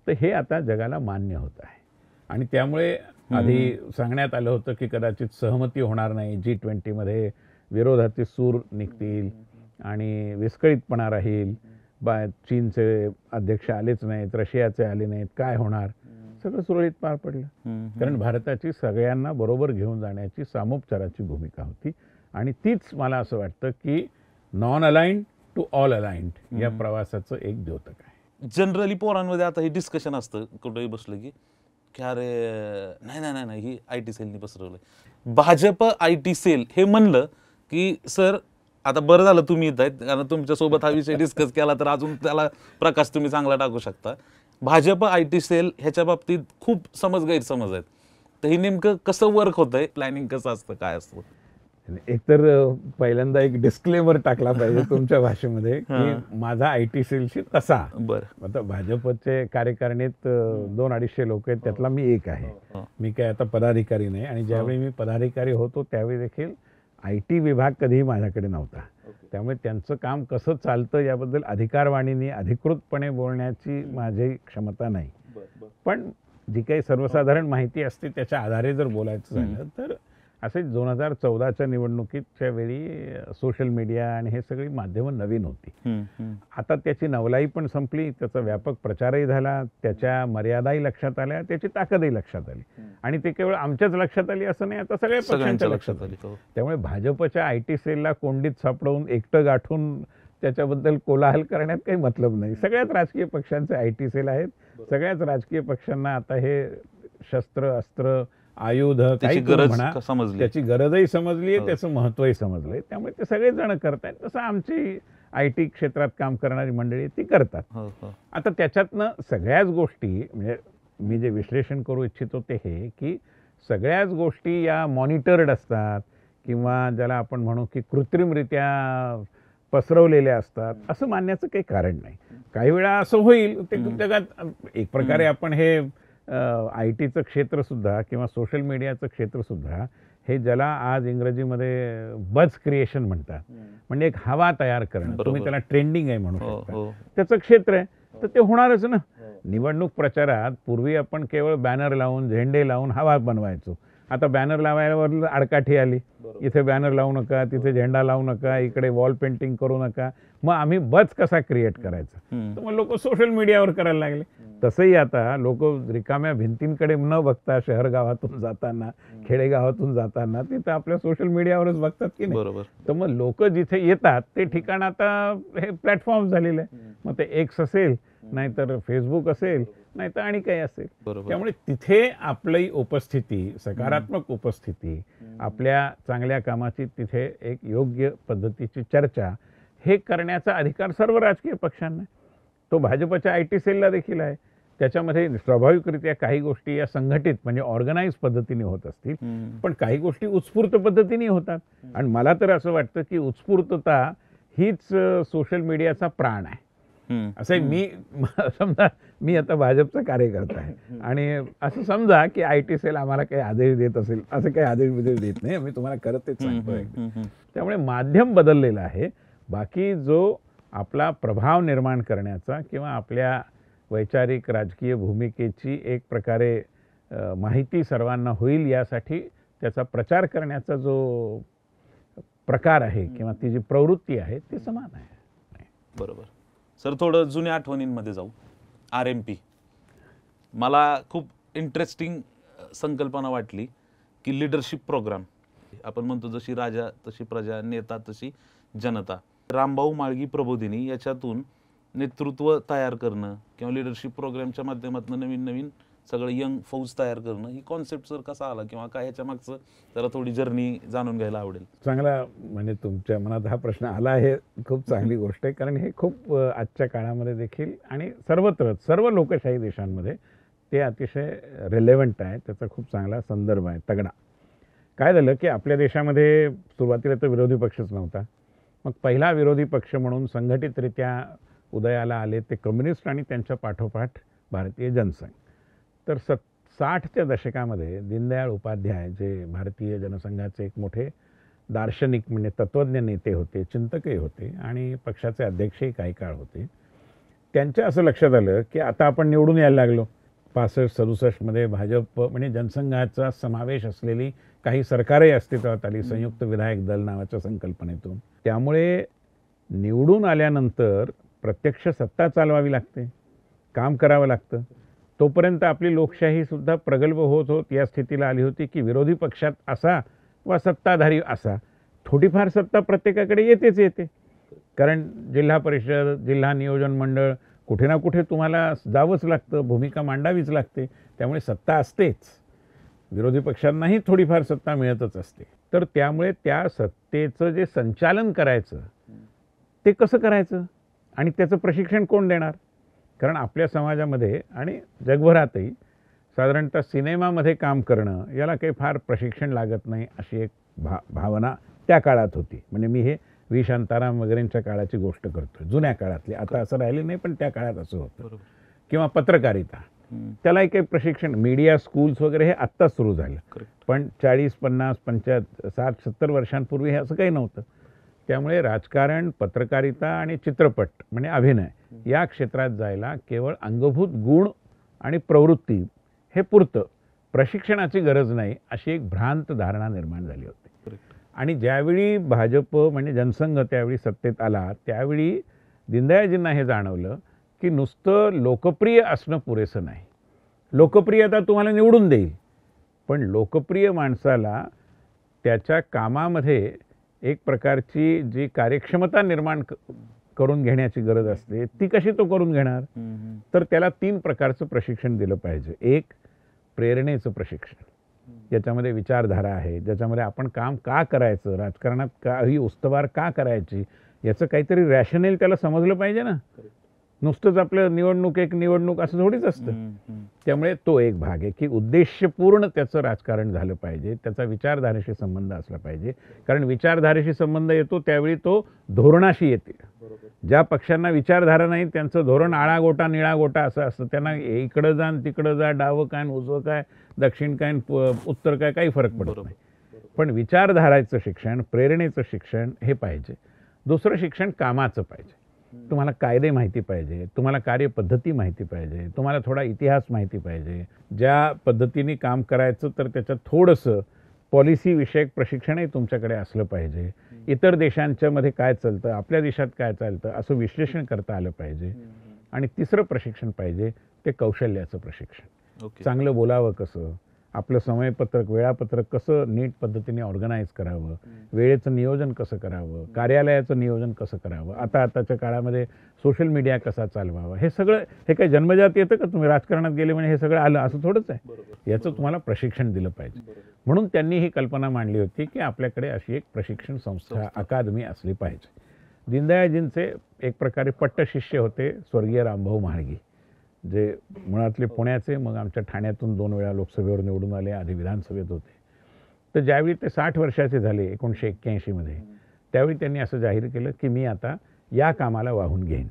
Speaker 2: तर हे आता जगाला मान्य होत आहे. आणि त्यामुळे आधी सांगण्यात आलं होतं की कदाचित सहमती होणार नाही जी ट्वेंटीमध्ये विरोधाचे सूर निघतील आणि विस्कळीतपणा राहील. बा चीनचे अध्यक्ष आलेच नाहीत रशियाचे आले नाहीत काय होणार? सगळं सुरळीत पार पडलं. कारण भारताची सगळ्यांना बरोबर घेऊन जाण्याची सामोपचाराची भूमिका होती. आणि तीच मला असं वाटतं की non aligned to all aligned या प्रवासाचं एक द्योतक आहे.
Speaker 1: जनरली पोरांमध्ये आता हे डिस्कशन असतं कुठेही बसलं की. की अरे नाही नाही नाही नाही ही आय टी सेलनी पसरवलंय. भाजप आय टी सेल हे म्हणलं की सर आता बरं झालं तुम्ही येत आहेत कारण तुमच्यासोबत हा विषय डिस्कस केला तर अजून त्याला प्रकाश तुम्ही चांगला टाकू शकता. भाजप आय टी सेल ह्याच्या बाबतीत खूप समज गैरसमज आहेत. तर हे नेमकं कसं वर्क होतंय? प्लॅनिंग कसं असतं? काय असतं?
Speaker 2: एकतर पहिल्यांदा एक डिस्क्लेमर टाकला पाहिजे तुमच्या भाषेमध्ये. की माझा आय टी सेलशी तसा.
Speaker 1: बरं.
Speaker 2: आता भाजपचे कार्यकारिणीत दोन अडीचशे लोक आहेत त्यातला मी एक आहे. मी काय आता पदाधिकारी नाही आणि ज्यावेळी मी पदाधिकारी होतो त्यावेळी देखील आय टी विभाग कधीही माझ्याकडे नव्हता. त्यामुळे त्यांचं काम कसं चालतं याबद्दल अधिकारवाणीने अधिकृतपणे बोलण्याची माझी क्षमता नाही. पण जी काही सर्वसाधारण माहिती असते त्याच्या आधारे जर बोलायचं झालं तर असे दोन हजार चौदाच्या निवडणुकीच्या वेळी सोशल मीडिया आणि हे सगळी माध्यमं नवीन होती. आता त्याची नवलाई पण संपली त्याचा व्यापक प्रचारही झाला त्याच्या मर्यादाही लक्षात आल्या त्याची ताकदही लक्षात आली. आणि ते केवळ आमच्याच लक्षात आली असं नाही आता सगळ्या पक्षांच्या
Speaker 1: लक्षात
Speaker 2: आली. त्यामुळे भाजपच्या आय टी सेलला कोंडीत सापडवून एकटं गाठून त्याच्याबद्दल कोलाहल करण्यात काही मतलब नाही. सगळ्याच राजकीय पक्षांचे आय टी सेल आहेत. सगळ्याच राजकीय पक्षांना आता हे शस्त्र अस्त्र आयुध
Speaker 1: त्याची
Speaker 2: काही
Speaker 1: गरज समजली?
Speaker 2: त्याची गरजही समजली
Speaker 1: हो.
Speaker 2: आहे त्याचं महत्त्वही समजलंय त्यामुळे ते सगळेच जण करतायत. तसं आमची आय टी क्षेत्रात काम करणारी मंडळी ती करतात.
Speaker 1: हो हो.
Speaker 2: आता त्याच्यातनं सगळ्याच गोष्टी म्हणजे मी जे विश्लेषण करू इच्छितो ते हे की सगळ्याच गोष्टी या मॉनिटर्ड असतात किंवा ज्याला आपण म्हणू की कृत्रिमरित्या पसरवलेल्या असतात असं मानण्याचं काही कारण नाही. काही वेळा असं होईल ते जगात एक प्रकारे आपण हे आय टीचं क्षेत्रसुद्धा किंवा सोशल मीडियाचं क्षेत्रसुद्धा हे ज्याला आज इंग्रजीमध्ये बज क्रिएशन म्हणतात. म्हणजे एक हवा तयार करणं. तुम्ही. त्याला ट्रेंडिंग आहे म्हणू
Speaker 1: हो
Speaker 2: शकता.
Speaker 1: हो.
Speaker 2: त्याचं क्षेत्र आहे. तर ते होणारच ना. निवडणूक प्रचारात पूर्वी आपण केवळ बॅनर लावून झेंडे लावून हवा बनवायचो. आता बॅनर लावायला आडकाठी आली. इथे बॅनर लावू नका तिथे झेंडा लावू नका इकडे वॉल पेंटिंग करू नका. मग आम्ही बच कसा क्रिएट करायचा. तर मग लोक सोशल मीडियावर करायला लागले. तसंही आता लोक रिकाम्या भिंतींकडे न बघता शहर गावातून जाताना खेडेगावातून जाताना तिथं आपल्या सोशल मीडियावरच बघतात की नाही?
Speaker 1: बरोबर.
Speaker 2: तर मग लोक जिथे येतात ते ठिकाण आता हे प्लॅटफॉर्म झालेलं आहे. मग ते एक्स असेल नाहीतर फेसबुक असेल नाहीतर आणि काही असेल.
Speaker 1: बरोबर.
Speaker 2: त्यामुळे तिथे आपली उपस्थिती सकारात्मक उपस्थिती आपल्या चांगल्या कामाची तिथे एक योग्य पद्धतीची चर्चा हे करण्याचा अधिकार सर्व राजकीय पक्षांना. तो भाजपच्या आय टी सेलला देखील आहे. त्याच्यामध्ये स्वाभाविकरित्या काही गोष्टी या संघटित म्हणजे ऑर्गनाईज पद्धतीने होत असतील. पण काही गोष्टी उत्स्फूर्त पद्धतीने होतात. आणि मला तर असं वाटतं की उत्स्फूर्तता हीच सोशल मीडियाचा प्राण आहे. असं मी समजा मी आता भाजपचा कार्यकर्ता आहे. आणि असं समजा की आय टी सेल आम्हाला काही आदेश देत असेल असं काही आदेश बिदेश देत नाही. मी तुम्हाला करत तेच.
Speaker 1: हम्म.
Speaker 2: त्यामुळे माध्यम बदललेलं आहे. बाकी जो आपला प्रभाव निर्माण करण्याचा किंवा आपल्या वैचारिक राजकीय भूमिकेची एक प्रकारे माहिती सर्वांना होईल यासाठी त्याचा प्रचार करण्याचा जो प्रकार आहे किंवा ती जी प्रवृत्ती आहे ती समान आहे.
Speaker 1: बरोबर. सर थोडं जुन्या आठवणींमध्ये जाऊ. आर एम पी मला खूप इंटरेस्टिंग संकल्पना वाटली की लिडरशिप प्रोग्राम आपण म्हणतो जशी राजा तशी प्रजा नेता तशी जनता. रामभाऊ माळगी प्रबोधिनी याच्यातून नेतृत्व तयार करणं किंवा लिडरशिप प्रोग्रामच्या माध्यमातून नवीन नवीन सगळं यंग फौज तयार करणं ही कॉन्सेप्ट सर कसा आला किंवा काय ह्याच्या मागचं जरा थोडी जर्नी जाणून घ्यायला आवडेल.
Speaker 2: चांगला म्हणजे तुमच्या मनात हा प्रश्न आला आहे. खूप चांगली गोष्ट आहे. कारण हे खूप आजच्या काळामध्ये देखील आणि सर्वत्र सर्व लोकशाही देशांमध्ये ते अतिशय रिलेवंट आहे. त्याचा खूप चांगला संदर्भ आहे. तगडा. काय झालं की आपल्या देशामध्ये सुरुवातीला तर विरोधी पक्षच नव्हता. मग पहिला विरोधी पक्ष म्हणून संघटितरित्या उदयाला आले ते कम्युनिस्ट आणि त्यांच्या पाठोपाठ भारतीय जनसंघ. तर सत साठच्या दशकामध्ये दीनदयाळ उपाध्याय जे भारतीय जनसंघाचे एक मोठे दार्शनिक म्हणजे तत्त्वज्ञ नेते होते चिंतकही होते आणि पक्षाचे अध्यक्षही काही काळ होते. त्यांच्या असं लक्षात आलं की आता आपण निवडून यायला लागलो. पासष्ट सदुसष्टमध्ये भाजप म्हणजे जनसंघाचा समावेश असलेली काही सरकारही अस्तित्वात आली संयुक्त विधायक दल नावाच्या संकल्पनेतून. त्यामुळे निवडून आल्यानंतर प्रत्यक्ष सत्ता चालवावी लागते काम करावं लागतं. तोपर्यंत आपली लोकशाहीसुद्धा प्रगल्भ होत होत या स्थितीला आली होती की विरोधी पक्षात असा वा सत्ताधारी असा. थोडीफार सत्ता प्रत्येकाकडे येतेच येते. कारण जिल्हा परिषद जिल्हा नियोजन मंडळ कुठे ना कुठे तुम्हाला जावंच लागतं भूमिका मांडावीच लागते. त्यामुळे सत्ता असतेच. विरोधी पक्षांनाही थोडीफार सत्ता मिळतच असते. तर त्यामुळे त्या सत्तेचं जे संचालन करायचं ते कसं करायचं? आणि त्याचं प्रशिक्षण कोण देणार? कारण आपल्या समाजामध्ये आणि जगभरातही साधारणतः सिनेमामध्ये काम करणं याला काही फार प्रशिक्षण लागत नाही अशी एक भा भावना त्या काळात होती. म्हणजे मी हे व्ही. शांताराम वगैरेंच्या काळाची गोष्ट करतो जुन्या काळातली. आता असं राहिलं नाही पण त्या काळात असं होतं. किंवा पत्रकारिता. त्यालाही काही प्रशिक्षण मीडिया स्कूल्स वगैरे हे आत्ताच सुरू झालं. पण चाळीस पन्नास पंचायत साठ सत्तर वर्षांपूर्वी हे असं काही नव्हतं त्यामुळे राजकारण पत्रकारिता आणि चित्रपट म्हणजे अभिनय या क्षेत्रात जायला केवळ अंगभूत गुण आणि प्रवृत्ती हे पुरतं प्रशिक्षणाची गरज नाही अशी एक भ्रांत धारणा निर्माण झाली होती. आणि ज्यावेळी भाजप म्हणजे जनसंघ त्यावेळी सत्तेत आला त्यावेळी दीनदयाळजींना हे जाणवलं की नुसतं लोकप्रिय असणं पुरेसं नाही. लोकप्रियता तुम्हाला निवडून देईल. पण लोकप्रिय माणसाला त्याच्या कामामध्ये एक प्रकारची जी कार्यक्षमता निर्माण करून घेण्याची गरज असते ती कशी तो करून घेणार. तर त्याला तीन प्रकारचं प्रशिक्षण दिलं पाहिजे. एक प्रेरणेचं प्रशिक्षण. ज्याच्यामध्ये विचारधारा आहे. ज्याच्यामध्ये आपण काम का करायचं? राजकारणात का ही उस्तवार का करायची? याचं काहीतरी रॅशनेल त्याला समजलं पाहिजे ना. नुसतंच आपलं निवडणूक एक निवडणूक असं थोडीच असतं. त्यामुळे तो एक भाग आहे की उद्देशपूर्ण त्याचं राजकारण झालं पाहिजे त्याचा विचारधारेशी संबंध असला पाहिजे. कारण विचारधारेशी संबंध येतो त्यावेळी तो धोरणाशी येते. ज्या पक्षांना विचारधारा नाही त्यांचं धोरण आळा गोटा निळा गोटा असं असतं. त्यांना इकडं जा तिकडं जा डावं काय उजवं काय दक्षिण काय उत्तर काय काही फरक पडत. नाही. पण विचारधाराचं शिक्षण प्रेरणेचं शिक्षण हे पाहिजे. दुसरं शिक्षण कामाचं पाहिजे. तुम्हाला कायदे माहिती पाहिजे तुम्हाला कार्यपद्धती माहिती पाहिजे तुम्हाला थोडा इतिहास माहिती पाहिजे. ज्या पद्धतीने काम करायचं तर त्याच्यात थोडंसं पॉलिसी विषयक प्रशिक्षणही तुमच्याकडे असलं पाहिजे. इतर देशांच्या मध्ये काय चालतं आपल्या देशात काय चालतं असं विश्लेषण करता आलं पाहिजे. आणि तिसरं प्रशिक्षण पाहिजे ते कौशल्याचं प्रशिक्षण. चांगलं बोलावं कसं आपलं समयपत्रक वेळापत्रक कसं नीट पद्धतीने ऑर्गनाईज करावं? वेळेचं नियोजन कसं करावं? कार्यालयाचं नियोजन कसं करावं? आता आताच्या काळामध्ये सोशल मीडिया कसा चालवावा? हे सगळं हे काही जन्मजात येतं का? तुम्ही राजकारणात गेले म्हणजे हे सगळं आलं असं थोडंच आहे. याचं तुम्हाला प्रशिक्षण दिलं पाहिजे. म्हणून त्यांनी ही कल्पना मांडली होती की आपल्याकडे अशी एक प्रशिक्षण संस्था अकादमी असली पाहिजे. दीनदयाळजींचे एक प्रकारे पट्टशिष्य होते स्वर्गीय रामभाऊ म्हाळगी. जे मुळातले पुण्याचे मग आमच्या ठाण्यातून दोन वेळा लोकसभेवर निवडून आले आधी विधानसभेत होते. तर ज्यावेळी ते साठ वर्षाचे झाले एकोणीसशे एक्क्याऐंशीमध्ये त्यावेळी त्यांनी असं जाहीर केलं की मी आता या कामाला वाहून घेईन.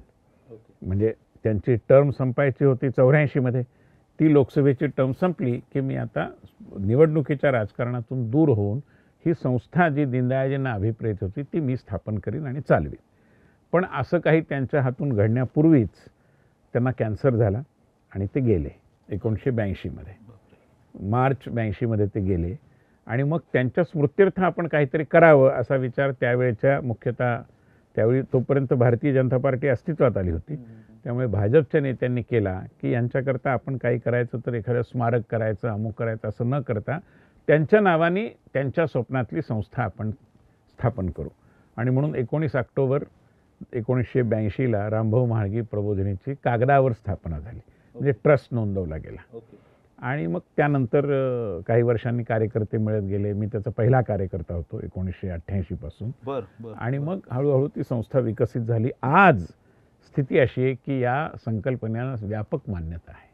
Speaker 2: म्हणजे त्यांची टर्म संपायची होती चौऱ्याऐंशीमध्ये ती लोकसभेची टर्म संपली की मी आता निवडणुकीच्या राजकारणातून दूर होऊन ही संस्था जी दीनदयाळजींना अभिप्रेत होती ती मी स्थापन करीन आणि चालवीन. पण असं काही त्यांच्या हातून घडण्यापूर्वीच त्यांना कॅन्सर झाला आणि ते गेले एकोणीसशे ब्याऐंशीमध्ये. मार्च ब्याऐंशीमध्ये ते गेले. आणि मग त्यांच्या स्मृत्यर्थ आपण काहीतरी करावं असा विचार त्यावेळेच्या मुख्यतः त्यावेळी तोपर्यंत भारतीय जनता पार्टी अस्तित्वात आली होती. त्यामुळे भाजपच्या नेत्यांनी केला की यांच्याकरता आपण काही करायचं तर एखादं स्मारक करायचं अमुक करायचं असं न करता त्यांच्या नावाने त्यांच्या स्वप्नातली संस्था आपण स्थापन करू. आणि म्हणून एकोणीस ऑक्टोबर एकोणीसशे ब्याऐंशीला रामभाऊ म्हाळगी प्रबोधिनीची कागदावर स्थापना झाली. म्हणजे ट्रस्ट नोंदवला गेला. आणि मग त्यानंतर काही वर्षांनी कार्यकर्ते मिळत गेले. मी त्याचा पहिला कार्यकर्ता होतो एकोणीसशे अठ्ठ्याऐंशीपासून.
Speaker 1: बर बर
Speaker 2: आणि मग हळूहळू ती संस्था विकसित झाली. आज स्थिती अशी आहे की या संकल्पनेला व्यापक मान्यता आहे.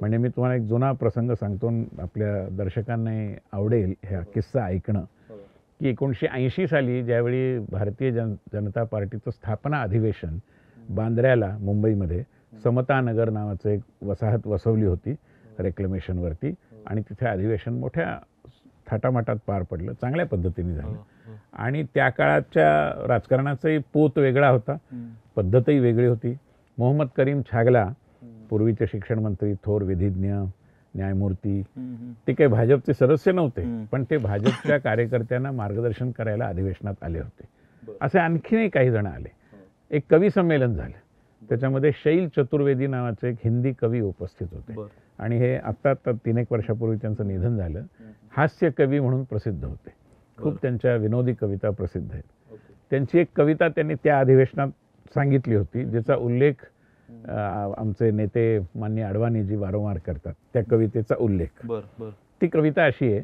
Speaker 2: म्हणजे मी तुम्हाला एक जुना प्रसंग सांगतो आपल्या दर्शकांनाही आवडेल हा किस्सा ऐकणं. की एकोणीसशे ऐंशी साली ज्यावेळी भारतीय जन जनता पार्टीचं स्थापना अधिवेशन बांद्र्याला मुंबईमध्ये समतानगर नावाचं एक वसाहत वसवली होती रेक्लेमेशनवरती आणि तिथे अधिवेशन मोठ्या थाटामाटात पार पडलं चांगल्या पद्धतीने झालं. आणि त्या काळाच्या राजकारणाचाही पोत वेगळा होता पद्धतही वेगळी होती. मोहम्मद करीम छागला पूर्वीचे शिक्षण मंत्री थोर विधिज्ञ न्यायमूर्ती ते काही भाजपचे सदस्य नव्हते. पण ते भाजपच्या कार्यकर्त्यांना मार्गदर्शन करायला अधिवेशनात आले होते. असे आणखीनही काही जण आले. एक कवी संमेलन झालं. त्याच्यामध्ये शैल चतुर्वेदी नावाचे एक हिंदी कवी उपस्थित होते. आणि हे आत्ता आत्ता तीन एक वर्षापूर्वी त्यांचं निधन झालं. हास्य कवी म्हणून प्रसिद्ध होते. खूप त्यांच्या विनोदी कविता प्रसिद्ध आहेत. त्यांची एक कविता त्यांनी त्या अधिवेशनात सांगितली होती ज्याचा उल्लेख आमचे नेते मान्य अडवाणीजी वारंवार करतात त्या कवितेचा उल्लेख.
Speaker 1: बर बर.
Speaker 2: ती कविता अशी आहे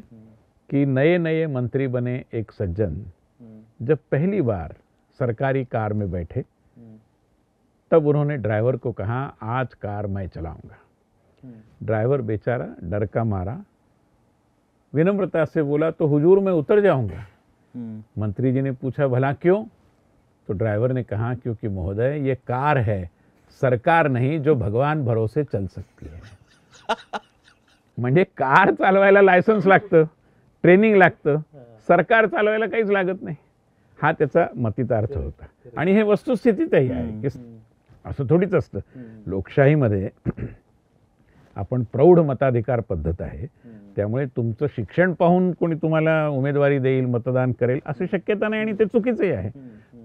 Speaker 2: कि नए नए मंत्री बने एक सज्जन जब पहली बार सरकारी कार में बैठे तब उन्होंने ड्राइवर को कहा आज कार मैं चलाऊँगा. ड्राइवर बेचारा डर का मारा विनम्रता से बोला तो हुजूर मैं उतर जाऊँगा. मंत्री जी ने पूछा भला क्यों? तो ड्राइवर ने कहा क्योंकि महोदय ये कार है सरकार नहीं जो भगवान भरोसे चल सकती है. म्हणजे कार चालवायला लायसन्स लागतं ट्रेनिंग लागतं सरकार चालवायला काहीच लागत नाही. हा त्याचा मतितार्थ होता. आणि हे वस्तुस्थितीतही आहे की असं थोडीच असतं. लोकशाहीमध्ये आपण प्रौढ मताधिकार पद्धत आहे. त्यामुळे तुमचं शिक्षण पाहून कोणी तुम्हाला उमेदवारी देईल मतदान करेल अशी शक्यता नाही आणि ते चुकीचंही आहे.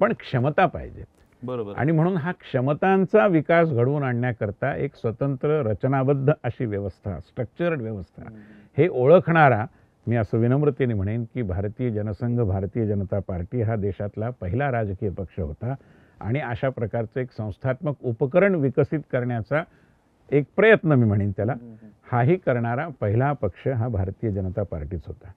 Speaker 2: पण क्षमता पाहिजे.
Speaker 1: बरोबर.
Speaker 2: आणि म्हणून हा क्षमतांचा विकास घडवून आणण्याकरता एक स्वतंत्र रचनाबद्ध अशी व्यवस्था स्ट्रक्चर्ड व्यवस्था. हे ओळखणारा मी असं विनम्रतेने म्हणेन की भारतीय जनसंघ भारतीय जनता पार्टी हा देशातला पहिला राजकीय पक्ष होता आणि अशा प्रकारचं एक संस्थात्मक उपकरण विकसित करण्याचा एक प्रयत्न मी म्हणेन त्याला. हाही करणारा पहिला पक्ष हा भारतीय जनता पार्टीच होता.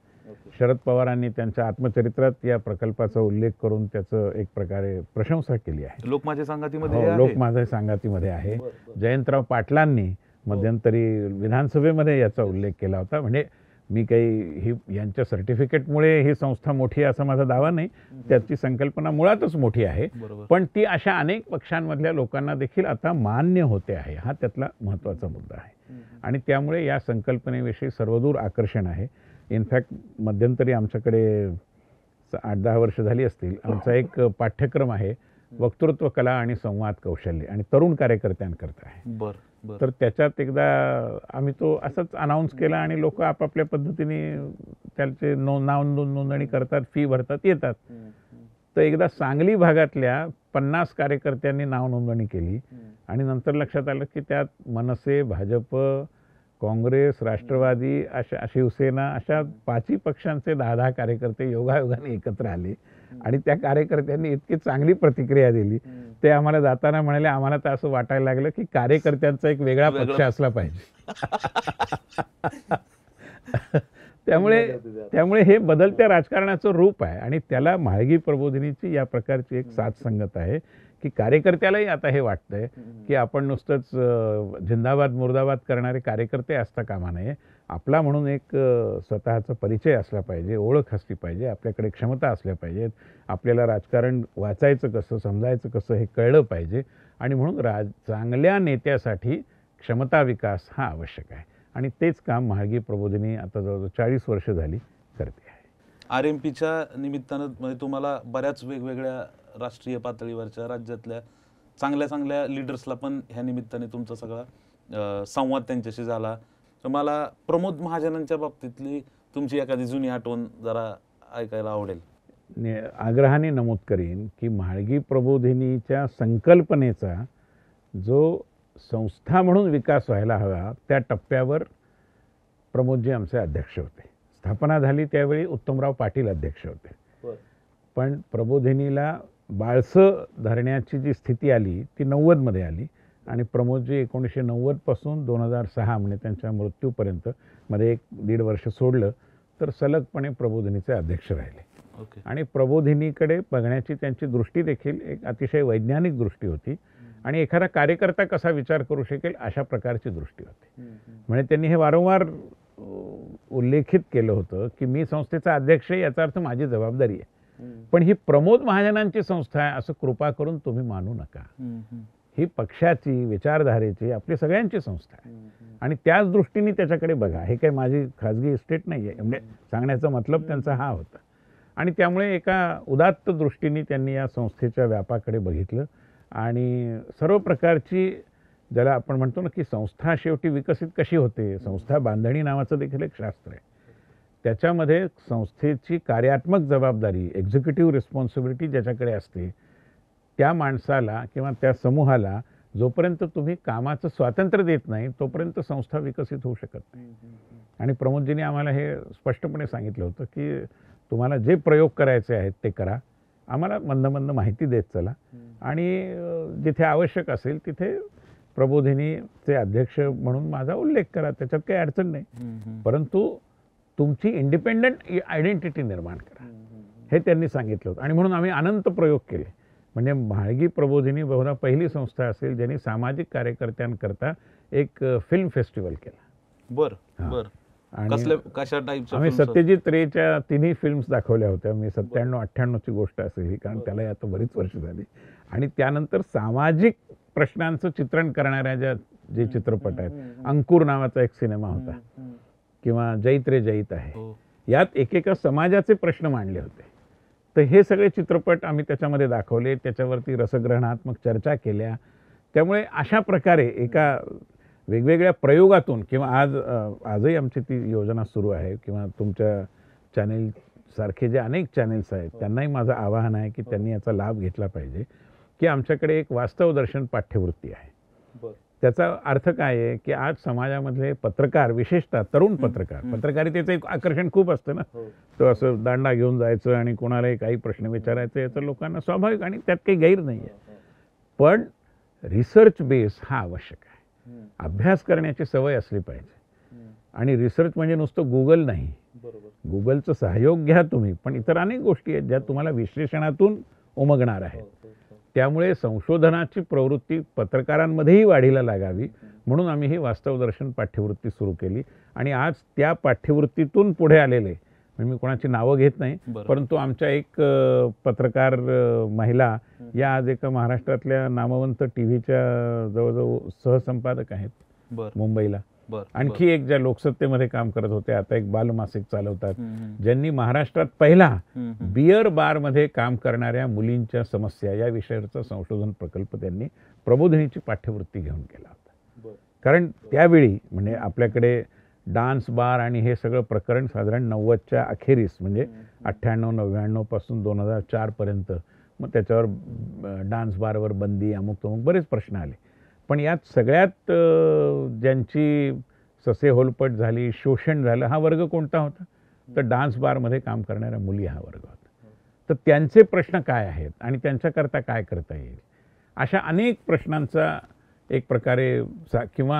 Speaker 2: शरद पवारांनी त्यांच्या आत्मचरित्रात या प्रकल्पाचा उल्लेख करून त्याचं एक प्रकारे प्रशंसा केली आहे.
Speaker 1: लोक माझ्या संघातीमध्ये
Speaker 2: हो
Speaker 1: हे
Speaker 2: लोक
Speaker 1: आहे.
Speaker 2: माझ्या सांगातीमध्ये आहे. जयंतराव पाटलांनी मध्यंतरी विधानसभेमध्ये याचा उल्लेख केला होता. म्हणजे मी काही ही यांच्या सर्टिफिकेटमुळे ही संस्था मोठी आहे असा माझा दावा नाही. त्याची संकल्पना मुळातच मोठी आहे. पण ती अशा अनेक पक्षांमधल्या लोकांना देखील आता मान्य होते आहे. हा त्यातला महत्त्वाचा मुद्दा आहे. आणि त्यामुळे या संकल्पनेविषयी सर्वदूर आकर्षण आहे. इनफॅक्ट मध्यंतरी आमच्याकडे आठ दहा वर्ष झाली असतील. आमचा एक पाठ्यक्रम आहे वक्तृत्व कला आणि संवाद कौशल्य आणि तरुण कार्यकर्त्यांकरता आहे.
Speaker 1: बर बर.
Speaker 2: तर त्याच्यात एकदा आम्ही तो असंच अनाऊन्स केला आणि लोक आपापल्या पद्धतीने त्याचे नो नाव नोंदणी करतात फी भरतात येतात. तर एकदा सांगली भागातल्या पन्नास कार्यकर्त्यांनी नाव नोंदणी केली आणि नंतर लक्षात आलं की त्यात मनसे भाजप काँग्रेस राष्ट्रवादी अशा शिवसेना अशा पाचही पक्षांचे दहा दहा कार्यकर्ते योगायोगाने एकत्र आले. आणि त्या कार्यकर्त्यांनी इतकी चांगली प्रतिक्रिया दिली. ते आम्हाला जाताना म्हणाले आम्हाला तर असं वाटायला लागलं की कार्यकर्त्यांचा एक वेगळा पक्ष असला पाहिजे. त्यामुळे त्यामुळे हे बदलत्या राजकारणाचं रूप आहे आणि त्याला म्हाळगी प्रबोधिनीची या प्रकारची एक साथ संगत आहे. की कार्यकर्त्यालाही आता हे वाटतंय की आपण नुसतंच झिंदाबाद मुर्दाबाद करणारे कार्यकर्ते असता कामा नये. आपला म्हणून एक स्वतःचा परिचय असला पाहिजे ओळख असली पाहिजे आपल्याकडे क्षमता असल्या पाहिजेत. आपल्याला राजकारण वाचायचं कसं समजायचं कसं हे कळलं पाहिजे. आणि म्हणून राज चांगल्या नेत्यासाठी क्षमता विकास हा आवश्यक आहे. आणि तेच काम म्हाळगी प्रबोधिनी आता जवळजवळ चाळीस वर्ष झाली करते. आहे
Speaker 1: आर एम पीच्या निमित्तानं म्हणजे तुम्हाला बऱ्याच वेगवेगळ्या राष्ट्रीय पातळीवरच्या राज्यातल्या चांगल्या चांगल्या लिडर्सला पण ह्या निमित्ताने तुमचा सगळा संवाद त्यांच्याशी झाला. तर मला प्रमोद महाजनांच्या बाबतीतली तुमची एखादी जुनी आठवण जरा ऐकायला आवडेल.
Speaker 2: ने आग्रहाने नमूद करीन की म्हाळगी प्रबोधिनीच्या संकल्पनेचा जो संस्था म्हणून विकास व्हायला हवा त्या टप्प्यावर प्रमोदजी आमचे अध्यक्ष होते. स्थापना झाली त्यावेळी उत्तमराव पाटील अध्यक्ष होते. पण प्रबोधिनीला बाळसं धरण्याची जी स्थिती आली ती नव्वदमध्ये आली आणि प्रमोदजी एकोणीसशे नव्वदपासून दोन हजार सहा म्हणजे त्यांच्या मृत्यूपर्यंत मध्ये एक दीड वर्ष सोडलं तर सलगपणे प्रबोधिनीचे अध्यक्ष राहिले.
Speaker 1: ओके.
Speaker 2: आणि प्रबोधिनीकडे बघण्याची त्यांची दृष्टी देखील एक अतिशय वैज्ञानिक दृष्टी होती आणि एखादा कार्यकर्ता कसा विचार करू शकेल अशा प्रकारची दृष्टी होती. म्हणजे त्यांनी हे वारंवार उल्लेखित केलं होतं की मी संस्थेचा अध्यक्ष आहे याचा अर्थ माझी जबाबदारी आहे. पण ही प्रमोद महाजनांची संस्था आहे असं कृपा करून तुम्ही मानू नका. ही पक्षाची विचारधारेची आपली सगळ्यांची संस्था आहे. आणि त्याच दृष्टीने त्याच्याकडे बघा. हे काही माझी खाजगी इस्टेट नाही आहे म्हणजे सांगण्याचा मतलब त्यांचा हा होता. आणि त्यामुळे एका उदात्त दृष्टीने त्यांनी या संस्थेच्या व्यापाकडे बघितलं. आणि सर्व प्रकारची ज्याला आपण म्हणतो ना की संस्था शेवटी विकसित कशी होते? संस्था बांधणी नावाचं देखील एक शास्त्र आहे. त्याच्यामध्ये संस्थेची कार्यात्मक जबाबदारी एक्झिक्युटिव्ह रिस्पॉन्सिबिलिटी ज्याच्याकडे असते त्या माणसाला किंवा त्या समूहाला जोपर्यंत तुम्ही कामाचं स्वातंत्र्य देत नाही तोपर्यंत संस्था विकसित होऊ शकत नाही. आणि प्रमोदजींनी आम्हाला हे स्पष्टपणे सांगितलं होतं की तुम्हाला जे प्रयोग करायचे आहेत ते करा. आम्हाला मंद मंद माहिती देत चला. आणि जिथे आवश्यक असेल तिथे प्रबोधिनीचे अध्यक्ष म्हणून माझा उल्लेख करा त्याच्यात काही अडचण नाही. परंतु तुमची इंडिपेंडंट आयडेंटिटी निर्माण करा. हे त्यांनी सांगितलं होतं. आणि म्हणून आम्ही अनंत प्रयोग केले. म्हणजे म्हाळगी प्रबोधिनी बहुधा पहिली संस्था असेल ज्यांनी सामाजिक कार्यकर्त्यांकरता एक फिल्म फेस्टिवल केला.
Speaker 1: बर. बर.
Speaker 2: आणि
Speaker 1: कशा
Speaker 2: आम्ही? सत्यजित रेच्या तिन्ही फिल्म्स दाखवल्या होत्या. मी सत्त्याण्णव अठ्ठ्याण्णवची गोष्ट असेल ही कारण त्यालाही आता बरीच वर्ष झाली. आणि त्यानंतर सामाजिक प्रश्नांचं चित्रण करणाऱ्या ज्या जे चित्रपट आहेत अंकुर नावाचा एक सिनेमा होता. किंवा जैत रे जैत आहे.
Speaker 1: हो.
Speaker 2: यात एकेका समाजाचे प्रश्न मांडले होते. तर हे सगळे चित्रपट आम्ही त्याच्यामध्ये दाखवले त्याच्यावरती रसग्रहणात्मक चर्चा केल्या. त्यामुळे अशा प्रकारे एका वेगवेगळ्या प्रयोगातून किंवा आज आजही आमची ती योजना सुरू आहे किंवा तुमच्या चॅनेल सारखे जे अनेक चॅनेल्स आहेत त्यांनाही माझं आवाहन आहे की त्यांनी याचा लाभ घेतला पाहिजे की आमच्याकडे एक वास्तवदर्शन पाठ्यवृत्ती आहे. त्याचा अर्थ काय आहे की आज समाजामधले पत्रकार विशेषतः तरुण पत्रकार. पत्रकारितेचं एक आकर्षण खूप असतं ना. तो असं दांडा घेऊन जायचं आणि कोणालाही काही प्रश्न विचारायचे याचं लोकांना स्वाभाविक आणि त्यात काही गैर नाही आहे. पण रिसर्च बेस हा आवश्यक आहे. अभ्यास करण्याची सवय असली पाहिजे. आणि रिसर्च म्हणजे नुसतं गुगल नाही. गुगलचं सहयोग घ्या तुम्ही पण इतर अनेक गोष्टी आहेत ज्या तुम्हाला विश्लेषणातून उमगणार आहेत. त्यामुळे संशोधनाची प्रवृत्ती पत्रकारांमध्येही वाढीला लागावी. म्हणून आम्ही ही वास्तवदर्शन पाठ्यवृत्ती सुरू केली. आणि आज त्या पाठ्यवृत्तीतून पुढे आलेले म्हणजे मी कोणाची नावं घेत नाही. परंतु आमच्या एक पत्रकार महिला या आज एका महाराष्ट्रातल्या नामवंत टी व्हीच्या जवळजवळ सहसंपादक आहेत मुंबईला. आणखी एक ज्या लोकसत्तेमध्ये काम करत होते आता एक बालमासिक चालवतात. ज्यांनी महाराष्ट्रात पहिला. बियर बारमध्ये काम करणाऱ्या मुलींच्या समस्या या विषयाचा संशोधन प्रकल्प त्यांनी प्रबोधिनीची पाठ्यवृत्ती घेऊन केला होता. कारण त्यावेळी म्हणजे आपल्याकडे डान्स बार आणि हे सगळं प्रकरण साधारण नव्वदच्या अखेरीस म्हणजे अठ्ठ्याण्णव नव्याण्णवपासून दोन हजार चारपर्यंत मग त्याच्यावर डान्स बारवर बंदी अमुक तमुक बरेच प्रश्न आले. पण यात सगळ्यात ज्यांची ससे होलपट झाली शोषण झालं हा वर्ग कोणता होता? तर डान्स बारमध्ये काम करणाऱ्या मुली हा वर्ग होता. तर त्यांचे प्रश्न काय आहेत आणि त्यांच्याकरता काय करता येईल? अशा अनेक प्रश्नांचा एक प्रकारे सा किंवा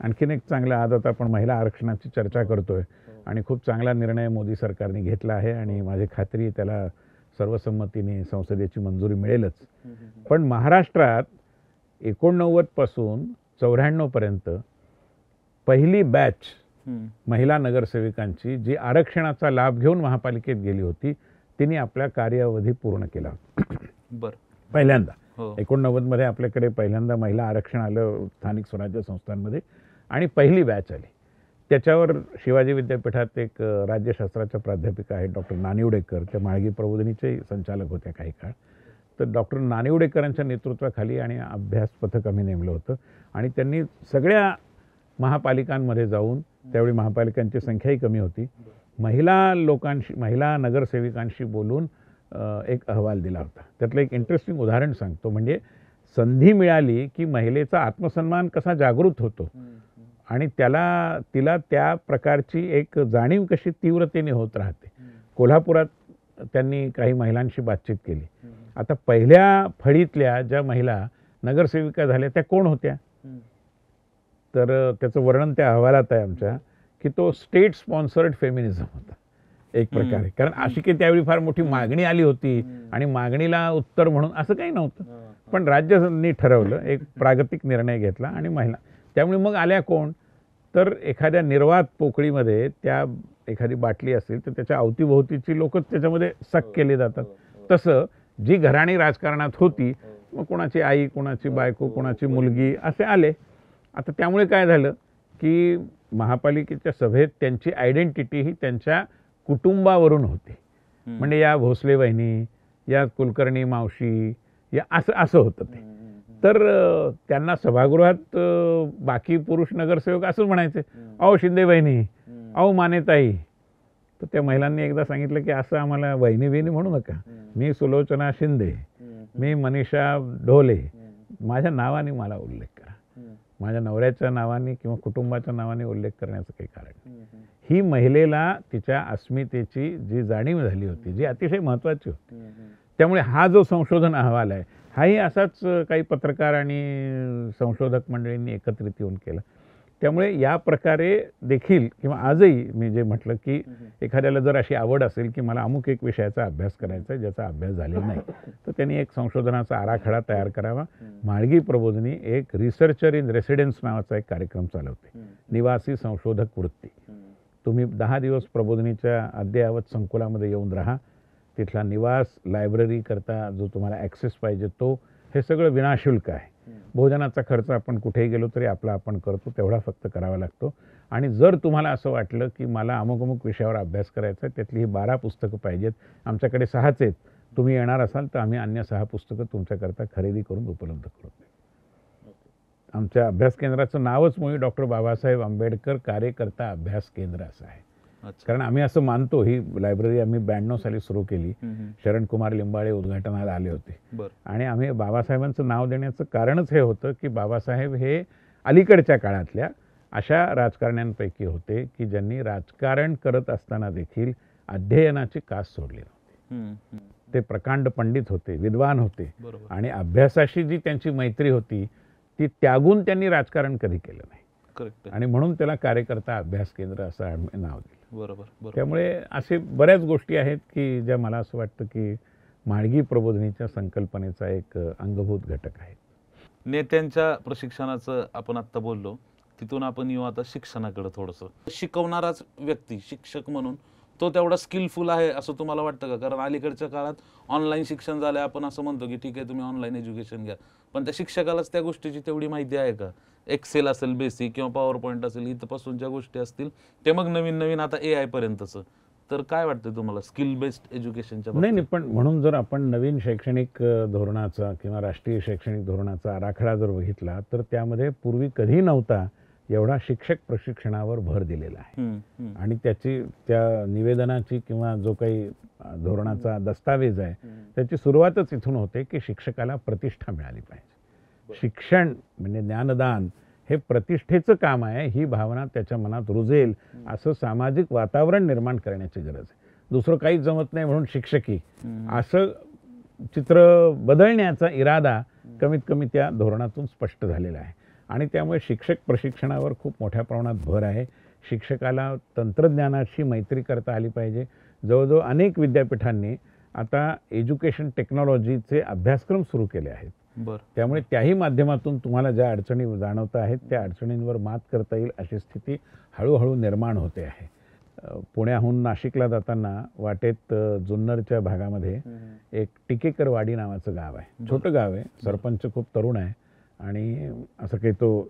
Speaker 2: आणखीन एक चांगला आज आता आपण महिला आरक्षणाची चर्चा करतोय आणि खूप चांगला निर्णय मोदी सरकारने घेतला आहे आणि माझी खात्री आहे त्याला सर्वसंमतीने संसदेची मंजुरी मिळेलच. पण महाराष्ट्रात एकोणनव्वदपासून चौऱ्याण्णवपर्यंत पहिली बॅच महिला नगरसेविकांची जी आरक्षणाचा लाभ घेऊन महापालिकेत गेली होती तिने आपल्या कार्यावधी पूर्ण केला. होता
Speaker 1: बर.
Speaker 2: पहिल्यांदा.
Speaker 1: हो.
Speaker 2: एकोणनव्वदमध्ये आपल्याकडे पहिल्यांदा महिला आरक्षण आलं स्थानिक स्वराज्य संस्थांमध्ये आणि पहिली बॅच आली. त्याच्यावर शिवाजी विद्यापीठात एक राज्यशास्त्राच्या प्राध्यापिका आहेत डॉक्टर नानिवडेकर. त्या माळगी प्रबोधिनीचे संचालक होत्या काही काळ. तर डॉक्टर नानिवडेकरांच्या नेतृत्वाखाली आणि अभ्यास पथक आम्ही नेमलं होतं. आणि त्यांनी सगळ्या महापालिकांमध्ये जाऊन त्यावेळी महापालिकांची संख्याही कमी होती. महिला लोकांशी महिला नगरसेविकांशी बोलून एक अहवाल दिला होता. त्यातलं एक इंटरेस्टिंग उदाहरण सांगतो म्हणजे संधी मिळाली की महिलेचा आत्मसन्मान कसा जागृत होतो. आणि त्याला तिला त्या प्रकारची एक जाणीव कशी तीव्रतेने होत राहते. कोल्हापुरात त्यांनी काही महिलांशी बातचीत केली. आता पहिल्या फळीतल्या ज्या महिला नगरसेविका झाल्या त्या कोण होत्या? तर त्याचं वर्णन त्या अहवालात आहे आमच्या की तो स्टेट स्पॉन्सर्ड फेमिनिझम होता. एक प्रकारे. कारण अशी काही त्यावेळी फार मोठी मागणी आली होती आणि मागणीला उत्तर म्हणून असं काही नव्हतं. पण राज्यांनी ठरवलं एक प्रागतिक निर्णय घेतला आणि महिला त्यामुळे मग आल्या कोण? तर एखाद्या निर्वात पोकळीमध्ये त्या एखादी बाटली असेल तर त्याच्या अवतीभोवतीची लोकच त्याच्यामध्ये सक केले जातात. तसं जी घराणी राजकारणात होती मग कोणाची आई कोणाची बायको कोणाची मुलगी असे आले. आता त्यामुळे काय झालं की महापालिकेच्या सभेत त्यांची आयडेंटिटी ही त्यांच्या कुटुंबावरून होती. म्हणजे या भोसले बहिणी या कुलकर्णी मावशी या असं असं होतं ते. तर त्यांना सभागृहात बाकी पुरुष नगरसेवक असंच म्हणायचे. अहो शिंदे बहिणी अहो मानेताई तर त्या महिलांनी एकदा सांगितलं की असं आम्हाला बहिणी बहिणी म्हणू नका. मी सुलोचना शिंदे मी मनीषा ढोले. माझ्या नावाने मला उल्लेख करा. माझ्या नवऱ्याच्या नावाने किंवा कुटुंबाच्या नावाने उल्लेख करण्याचं काही कारण नाही. ही महिलेला तिच्या अस्मितेची जी जाणीव झाली होती जी अतिशय महत्त्वाची होती त्यामुळे हा जो संशोधन अहवाल आहे हाही असाच काही पत्रकार आणि संशोधक मंडळींनी एकत्रित येऊन केला. त्यामुळे या प्रकारे देखील किंवा आजही मी जे म्हटलं की एखाद्याला जर अशी आवड असेल की मला अमुक एक विषयाचा अभ्यास करायचा आहे ज्याचा अभ्यास झालेला नाही तर त्यांनी एक संशोधनाचा आराखडा तयार करावा. माळगी प्रबोधिनी एक रिसर्चर इन रेसिडेन्स नावाचा एक कार्यक्रम चालवते. निवासी संशोधक वृत्ती. तुम्ही दहा दिवस प्रबोधिनीच्या अद्ययावत संकुलामध्ये येऊन राहा. तिथला निवास लायब्ररी करता जो तुम्हाला ॲक्सेस पाहिजे तो. हे सगळं विनाशुल्क आहे. भोजनाचा खर्च आपण कुठेही गेलो तरी आपला आपण करतो तेवढा फक्त करावा लागतो. आणि जर तुम्हाला असं वाटलं की मला अमुक अमुक विषयावर अभ्यास करायचा आहे त्यातली ही बारा पुस्तकं पाहिजेत. आमच्याकडे सहाच आहेत. तुम्ही येणार असाल तर आम्ही अन्य सहा पुस्तकं तुमच्याकरता खरेदी करून उपलब्ध करू आमच्या अभ्यास केंद्राचं नावच मुळी डॉक्टर बाबासाहेब आंबेडकर कार्यकर्ता अभ्यास केंद्र असं आहे. कारण आम्ही असं मानतो ही लायब्ररी आम्ही ब्याण्णव साली सुरू केली. शरण कुमार लिंबाळे उद्घाटनाला आले होते. आणि आम्ही बाबासाहेबांचं नाव देण्याचं कारणच हे होतं की बाबासाहेब हे अलीकडच्या काळातल्या अशा राजकारण्यांपैकी होते की ज्यांनी राजकारण करत असताना देखील अध्ययनाची कास सोडली नव्हती. ते प्रकांड पंडित होते विद्वान होते. आणि अभ्यासाशी जी त्यांची मैत्री होती ती त्यागून त्यांनी राजकारण कधी केलं नाही.
Speaker 1: करेक्ट
Speaker 2: आणि म्हणून त्याला कार्यकर्ता अभ्यास केंद्र असं नाव दिलं.
Speaker 1: बरोबर
Speaker 2: त्यामुळे असे बऱ्याच गोष्टी आहेत की ज्या मला असं वाटतं की माळगी प्रबोधिनीच्या संकल्पनेचा एक अंगभूत घटक आहे.
Speaker 1: नेत्यांच्या प्रशिक्षणाचं आपण आत्ता बोललो. तिथून आपण येऊ आता शिक्षणाकडे थोडंसं. शिकवणाराच व्यक्ती शिक्षक म्हणून तो तेवढा स्किलफुल आहे असं तुम्हाला वाटतं का? कारण अलीकडच्या काळात ऑनलाईन शिक्षण झालं आपण असं म्हणतो की ठीक आहे तुम्ही ऑनलाईन एज्युकेशन घ्या. पण त्या शिक्षकालाच त्या गोष्टीची तेवढी माहिती आहे का? एक्सेल असेल बेसिक किंवा पॉवर पॉईंट असेल इथपासून ज्या गोष्टी असतील ते मग नवीन नवीन आता ए आय पर्यंतचं. तर काय वाटतं तुम्हाला? स्किल बेस्ड एज्युकेशनच्या
Speaker 2: नाही नाही पण म्हणून जर आपण नवीन शैक्षणिक धोरणाचा किंवा राष्ट्रीय शैक्षणिक धोरणाचा आराखडा जर बघितला तर त्यामध्ये पूर्वी कधी नव्हता एवढा शिक्षक प्रशिक्षणावर भर दिलेला आहे. आणि त्याची त्या निवेदनाची किंवा जो काही धोरणाचा दस्तावेज आहे त्याची सुरुवातच इथून होते की शिक्षकाला प्रतिष्ठा मिळाली पाहिजे. शिक्षण म्हणजे ज्ञानदान हे प्रतिष्ठेचं काम आहे ही भावना त्याच्या मनात रुजेल असं सामाजिक वातावरण निर्माण करण्याची गरज आहे. दुसरं काहीच जमत नाही म्हणून शिक्षकी. असं चित्र बदलण्याचा इरादा कमीत कमी त्या धोरणातून स्पष्ट झालेला आहे. आणि त्यामुळे शिक्षक प्रशिक्षणावर खूप मोठ्या प्रमाणात भर आहे. शिक्षकाला तंत्रज्ञानाशी मैत्री करता आली पाहिजे. जवळजवळ अनेक विद्यापीठांनी आता एज्युकेशन टेक्नॉलॉजीचे अभ्यासक्रम सुरू केले आहेत.
Speaker 1: बर.
Speaker 2: त्यामुळे त्याही माध्यमातून तुम्हाला ज्या अडचणी जाणवत आहेत त्या अडचणींवर मात करता येईल अशी स्थिती हळूहळू निर्माण होते आहे. पुण्याहून नाशिकला जाताना वाटेत जुन्नरच्या भागामध्ये एक टिकेकर वाडी नावाचं गाव आहे. छोटं गाव आहे. सरपंच खूप तरुण आहे आणि असं काही तो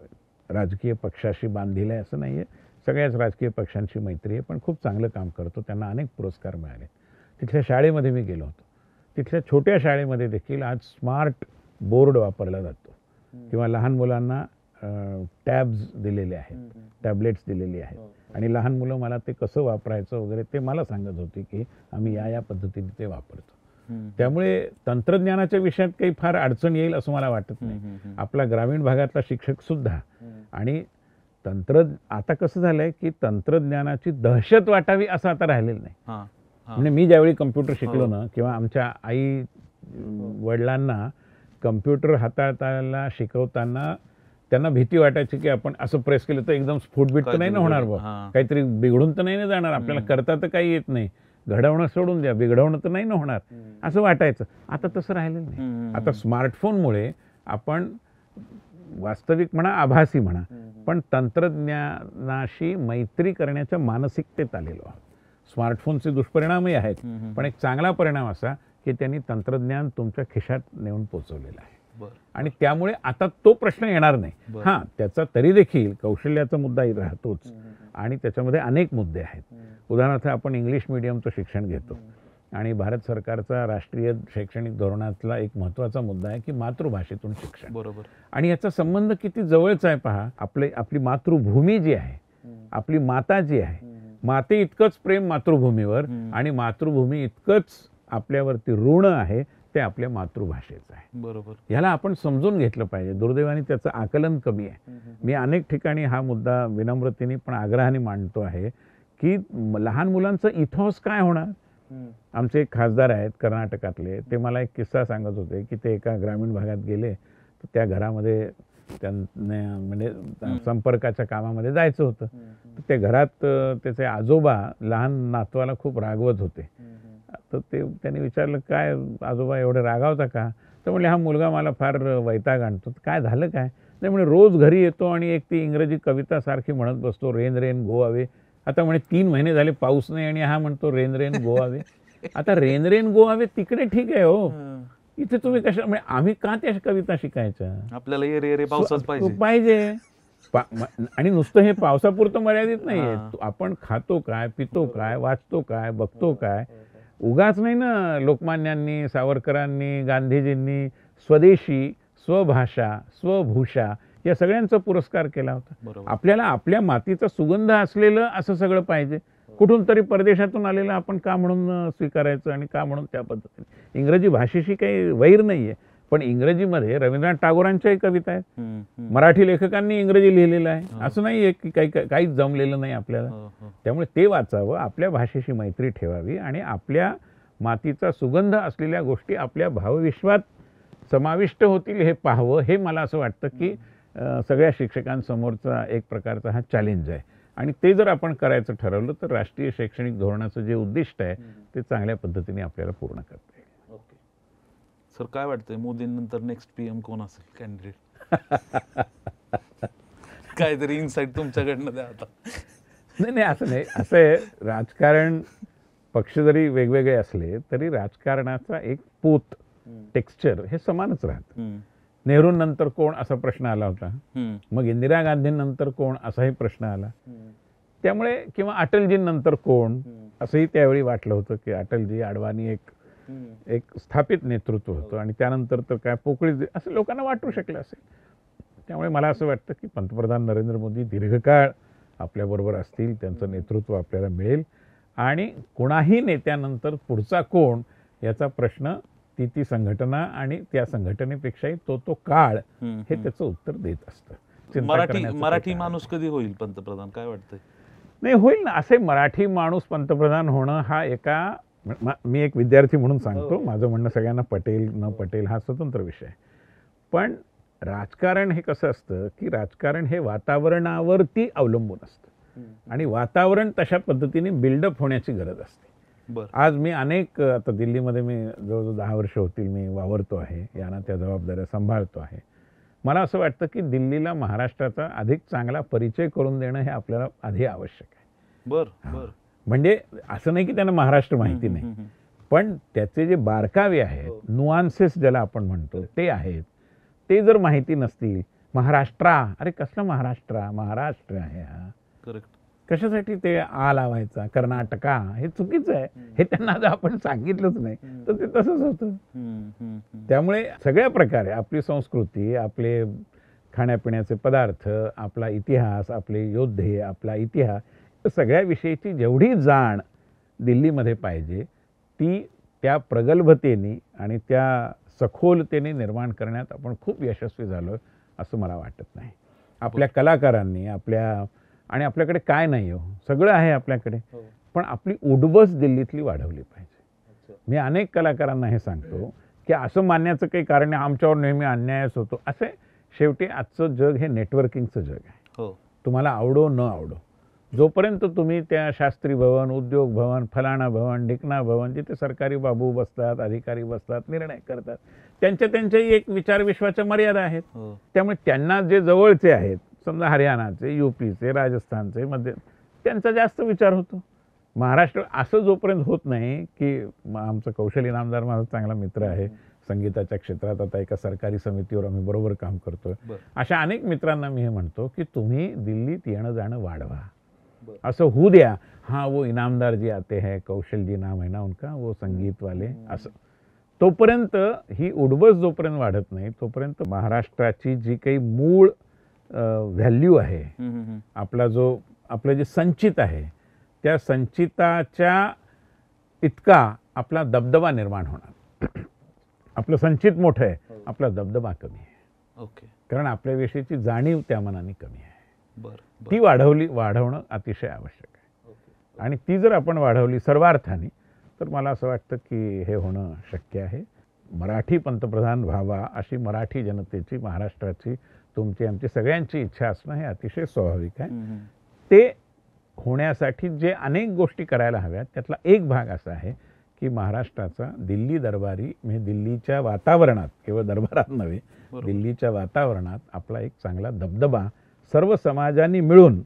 Speaker 2: राजकीय पक्षाशी बांधील आहे असं नाही आहे सगळ्याच राजकीय पक्षांशी मैत्री आहे पण खूप चांगलं काम करतो. त्यांना अनेक पुरस्कार मिळाले तिथल्या शाळेमध्ये मी गेलो होतो. तिथल्या छोट्या शाळेमध्ये देखील आज स्मार्ट बोर्ड वापरला जातो. किंवा लहान मुलांना टॅब्स दिलेले आहेत. टॅबलेट्स दिलेली आहेत. आणि लहान मुलं मला ते कसं वापरायचं वगैरे ते मला सांगत होती की आम्ही या या पद्धतीने ते वापरतो. त्यामुळे तंत्रज्ञानाच्या विषयात काही फार अडचण येईल असं मला वाटत नाही. आपला ग्रामीण भागातला शिक्षक सुद्धा आणि तंत्र आता कसं झालंय की तंत्रज्ञानाची दहशत वाटावी असं आता राहिलेलं नाही.
Speaker 1: हा हा.
Speaker 2: म्हणजे मी ज्यावेळी कम्प्युटर शिकलो
Speaker 1: हो.
Speaker 2: ना किंवा आमच्या आई वडिलांना कम्प्युटर हाताळताना शिकवताना त्यांना भीती वाटायची की आपण असं प्रेस केलं तर एकदम स्फोटबीट तर नाही ना होणार
Speaker 1: बिघडेल.
Speaker 2: बा
Speaker 1: हां.
Speaker 2: काहीतरी बिघडून तर नाही ना जाणार. आपल्याला करता तर काही येत नाही. घडवणं सोडून द्या. बिघडवणं तर नाही ना होणार. असं वाटायचं. आता तसं राहिलेलं नाही. आता स्मार्टफोनमुळे आपण वास्तविक म्हणा आभासी म्हणा पण तंत्रज्ञानाशी मैत्री करण्याच्या मानसिकतेत आलेलो आहोत. स्मार्टफोनचे दुष्परिणामही आहेत. पण एक चांगला परिणाम असा की त्यांनी तंत्रज्ञान तुमच्या खिशात नेऊन पोचवलेलं आहे. आणि त्यामुळे आता तो प्रश्न येणार नाही. हां त्याचा तरी देखील कौशल्याचा मुद्दाही राहतोच आणि त्याच्यामध्ये अनेक मुद्दे आहेत. उदाहरणार्थ आपण इंग्लिश मिडियमचं शिक्षण घेतो आणि भारत सरकारचा राष्ट्रीय शैक्षणिक धोरणातला एक महत्त्वाचा मुद्दा आहे की मातृभाषेतून शिक्षण.
Speaker 1: बरोबर.
Speaker 2: आणि याचा संबंध किती जवळचा आहे पहा आपले आपली मातृभूमी जी आहे आपली माता जी आहे माते इतकंच प्रेम मातृभूमीवर. आणि मातृभूमी इतकंच आपल्यावरती ऋण आहे ते आपल्या मातृभाषेचं आहे.
Speaker 1: बरोबर.
Speaker 2: ह्याला आपण समजून घेतलं पाहिजे. दुर्दैवाने त्याचं आकलन कमी आहे. मी अनेक ठिकाणी हा मुद्दा विनम्रतेने पण आग्रहाने मांडतो आहे की लहान मुलांचं इथॉस काय होणार? आमचे एक खासदार आहेत कर्नाटकातले. ते मला एक किस्सा सांगत होते की ते एका ग्रामीण भागात गेले तर त्या घरामध्ये त्यांना म्हणजे संपर्काच्या कामामध्ये जायचं होतं. तर ते घरात त्याचे आजोबा लहान नातवाला खूप रागवत होते. तर ते त्यांनी विचारलं काय आजोबा एवढे रागावता का? तर म्हणले हा मुलगा मला फार वैताग आणतो. काय झालं काय? नाही म्हणे रोज घरी येतो आणि एक ती इंग्रजी कविता सारखी म्हणत बसतो रेन रेन गो अवे आता म्हणे तीन महिने झाले पाऊस नाही आणि हा म्हणतो रेन रेन गो अवे आता रेन रेन गो अवे तिकडे ठीक आहे हो. इथे तुम्ही कशा म्हणजे आम्ही का त्या कविता शिकायच्या
Speaker 1: आपल्याला रे रे पाहिजे.
Speaker 2: पाहिजे. आणि नुसतं हे पावसापुरतं मर्यादित नाहीये. आपण खातो काय पितो काय वाचतो काय बघतो काय उगाच नाही ना लोकमान्यांनी सावरकरांनी गांधीजींनी स्वदेशी स्वभाषा स्वभूषा या सगळ्यांचा पुरस्कार केला होता.
Speaker 1: बरोबर.
Speaker 2: आपल्याला आपल्या मातीचा सुगंध असलेलं असं सगळं पाहिजे. कुठून तरी परदेशातून आलेलं आपण का म्हणून स्वीकारायचं आणि का म्हणून त्या पद्धतीने? इंग्रजी भाषेशी काही वैर नाहीये. पण इंग्रजीमध्ये रवींद्रनाथ टागोरांच्याही कविता आहेत. मराठी लेखकांनी इंग्रजी लिहिलेलं आहे. असं नाही आहे की काही काही- काहीच जमलेलं नाही आपल्याला.
Speaker 1: हो, हो.
Speaker 2: त्यामुळे ते वाचावं आपल्या भाषेशी मैत्री ठेवावी आणि आपल्या मातीचा सुगंध असलेल्या गोष्टी आपल्या भावविश्वात समाविष्ट होतील हे पाहावं हे मला असं वाटतं की सगळ्या शिक्षकांसमोरचा एक प्रकारचा हा चॅलेंज आहे. आणि ते जर आपण करायचं ठरवलं तर राष्ट्रीय शैक्षणिक धोरणाचं जे उद्दिष्ट आहे ते चांगल्या पद्धतीने आपल्याला पूर्ण करता
Speaker 1: सर काय वाटतंय मोदींनंतर नेक्स्ट पीएम कोण असेल कॅन्डिडेट काहीतरी इन्साईट तुमच्याकडनं द्या आता.
Speaker 2: नाही नाही असं नाही. असं आहे राजकारण पक्ष जरी वेगवेगळे असले तरी राजकारणाचा एक पोत टेक्स्चर हे समानच राहतं. नेहरूंनंतर कोण असा प्रश्न आला होता? मग इंदिरा गांधींनंतर कोण? असाही प्रश्न आला. त्यामुळे किंवा अटलजींनंतर कोण? असंही त्यावेळी वाटलं होतं की अटलजी अडवाणी एक. एक स्थापित नेतृत्व होतं आणि त्यानंतर तर काय पोकळीच दे- असं लोकांना वाटू शकलं असेल. त्यामुळे मला असं वाटतं की पंतप्रधान नरेंद्र मोदी दीर्घकाळ आपल्याबरोबर असतील त्यांचं नेतृत्व आपल्याला मिळेल. आणि कोणाही नेत्यानंतर पुढचा कोण याचा प्रश्न ती ती संघटना आणि त्या संघटनेपेक्षाही तो तो काळ हे. त्याचं उत्तर देत असतं.
Speaker 1: मराठी मराठी माणूस कधी होईल पंतप्रधान? काय वाटतंय?
Speaker 2: नाही होईल ना. असे मराठी माणूस पंतप्रधान होणं हा एका म- एक विद्यार्थी म्हणून सांगतो
Speaker 1: हो.
Speaker 2: माझं म्हणणं सगळ्यांना पटेल न पटेल हा स्वतंत्र विषय. पण राजकारण हे कसं असतं की राजकारण हे वातावरणावरती अवलंबून असतं. आणि वातावरण तशा पद्धतीने बिल्डअप होण्याची गरज असते.
Speaker 1: बर.
Speaker 2: आज मी अनेक आता दिल्लीमध्ये मी जवळजवळ दहा वर्ष होतील मी वावरतो आहे यांना त्या जबाबदाऱ्या सांभाळतो आहे. मला असं वाटतं की दिल्लीला महाराष्ट्राचा अधिक चांगला परिचय करून देणं हे आपल्याला आधी आवश्यक आहे.
Speaker 1: बर बर.
Speaker 2: म्हणजे असं नाही की त्यांना महाराष्ट्र माहिती नाही. पण त्याचे जे बारकावे आहेत
Speaker 1: हो.
Speaker 2: नुआन्सेस ज्याला आपण म्हणतो ते आहेत. ते जर माहिती नसतील महाराष्ट्रा अरे कसला महाराष्ट्र? महाराष्ट्र आहे हा.
Speaker 1: करेक्ट
Speaker 2: कशासाठी ते आ लावायचा? कर्नाटका हे चुकीचं आहे. हे त्यांना जर आपण सांगितलंच नाही तर ते तसंच होतं. त्यामुळे सगळ्या प्रकारे आपली संस्कृती आपले खाण्यापिण्याचे पदार्थ आपला इतिहास आपले योद्धे आपला इतिहास या सगळ्या विषयीची जेवढी जाण दिल्लीमध्ये पाहिजे ती त्या प्रगल्भतेने आणि त्या सखोलतेने निर्माण करण्यात आपण खूप यशस्वी झालो असं मला वाटत नाही. आपल्या कलाकारांनी आपल्या आणि आपल्याकडे काय नाही हो सगळं आहे आपल्याकडे.
Speaker 1: हो.
Speaker 2: पण आपली उडबस दिल्लीतली वाढवली पाहिजे. मी अनेक कलाकारांना हे सांगतो की असं मानण्याचं काही कारण आमच्यावर नेहमी अन्यायच होतो. असे शेवटी आजचं जग हे नेटवर्किंगचं जग आहे.
Speaker 1: हो.
Speaker 2: तुम्हाला आवडो न आवडो. जोपर्यंत तुम्ही त्या शास्त्री भवन उद्योग भवन फलाणा भवन ढिकणा भवन जिथे सरकारी बाबू बसतात अधिकारी बसतात निर्णय करतात त्यांच्या त्यांच्याही एक विचार विश्वाच्या मर्यादा आहेत.
Speaker 1: हो.
Speaker 2: त्यामुळे त्यांना जे जवळचे आहेत समजा हरियाणाचे युपीचे राजस्थानचे मध्य त्यांचा जास्त विचार होतो. महाराष्ट्र असं जोपर्यंत होत नाही की आमचा कौशल इनामदार माझा चांगला मित्र आहे संगीताच्या क्षेत्रात आता एका सरकारी समितीवर आम्ही बरोबर काम करतोय. अशा अनेक मित्रांना मी हे म्हणतो की तुम्ही दिल्लीत येणं जाणं वाढवा. असं होऊ द्या. हाँ वो इनामदार जी आते हैं कौशल जी नाम है ना उनका वो संगीत वाले असं. तोपर्यंत ही उडबस जोपर्यंत वाढत नाही तोपर्यंत महाराष्ट्राची जी काही मूळ व्हॅल्यू आहे. आपला जो आपलं जे संचित आहे त्या संचिताच्या इतका आपला दबदबा निर्माण होणार. आपलं संचित मोठं आहे आपला दबदबा कमी आहे.
Speaker 1: ओके.
Speaker 2: कारण आपल्याविषयीची जाणीव त्या मनाने कमी आहे. ती वाढवली वाढवणं अतिशय आवश्यक आहे. आणि ती जर आपण वाढवली सर्वार्थाने तर मला असं वाटतं की हे होणं शक्य आहे मराठी पंतप्रधान व्हावा अशी मराठी जनतेची महाराष्ट्राची तुमची आमची सगळ्यांची इच्छा असणं हे अतिशय स्वाभाविक आहे. ते होण्यासाठी जे अनेक गोष्टी करायला हव्यात त्यातला एक भाग असा आहे की महाराष्ट्राचा दिल्ली दरबारी म्हणजे दिल्लीच्या वातावरणात केवळ दरबारात नव्हे. दिल्लीच्या वातावरणात आपला एक चांगला दबदबा सर्व समाजांनी मिळून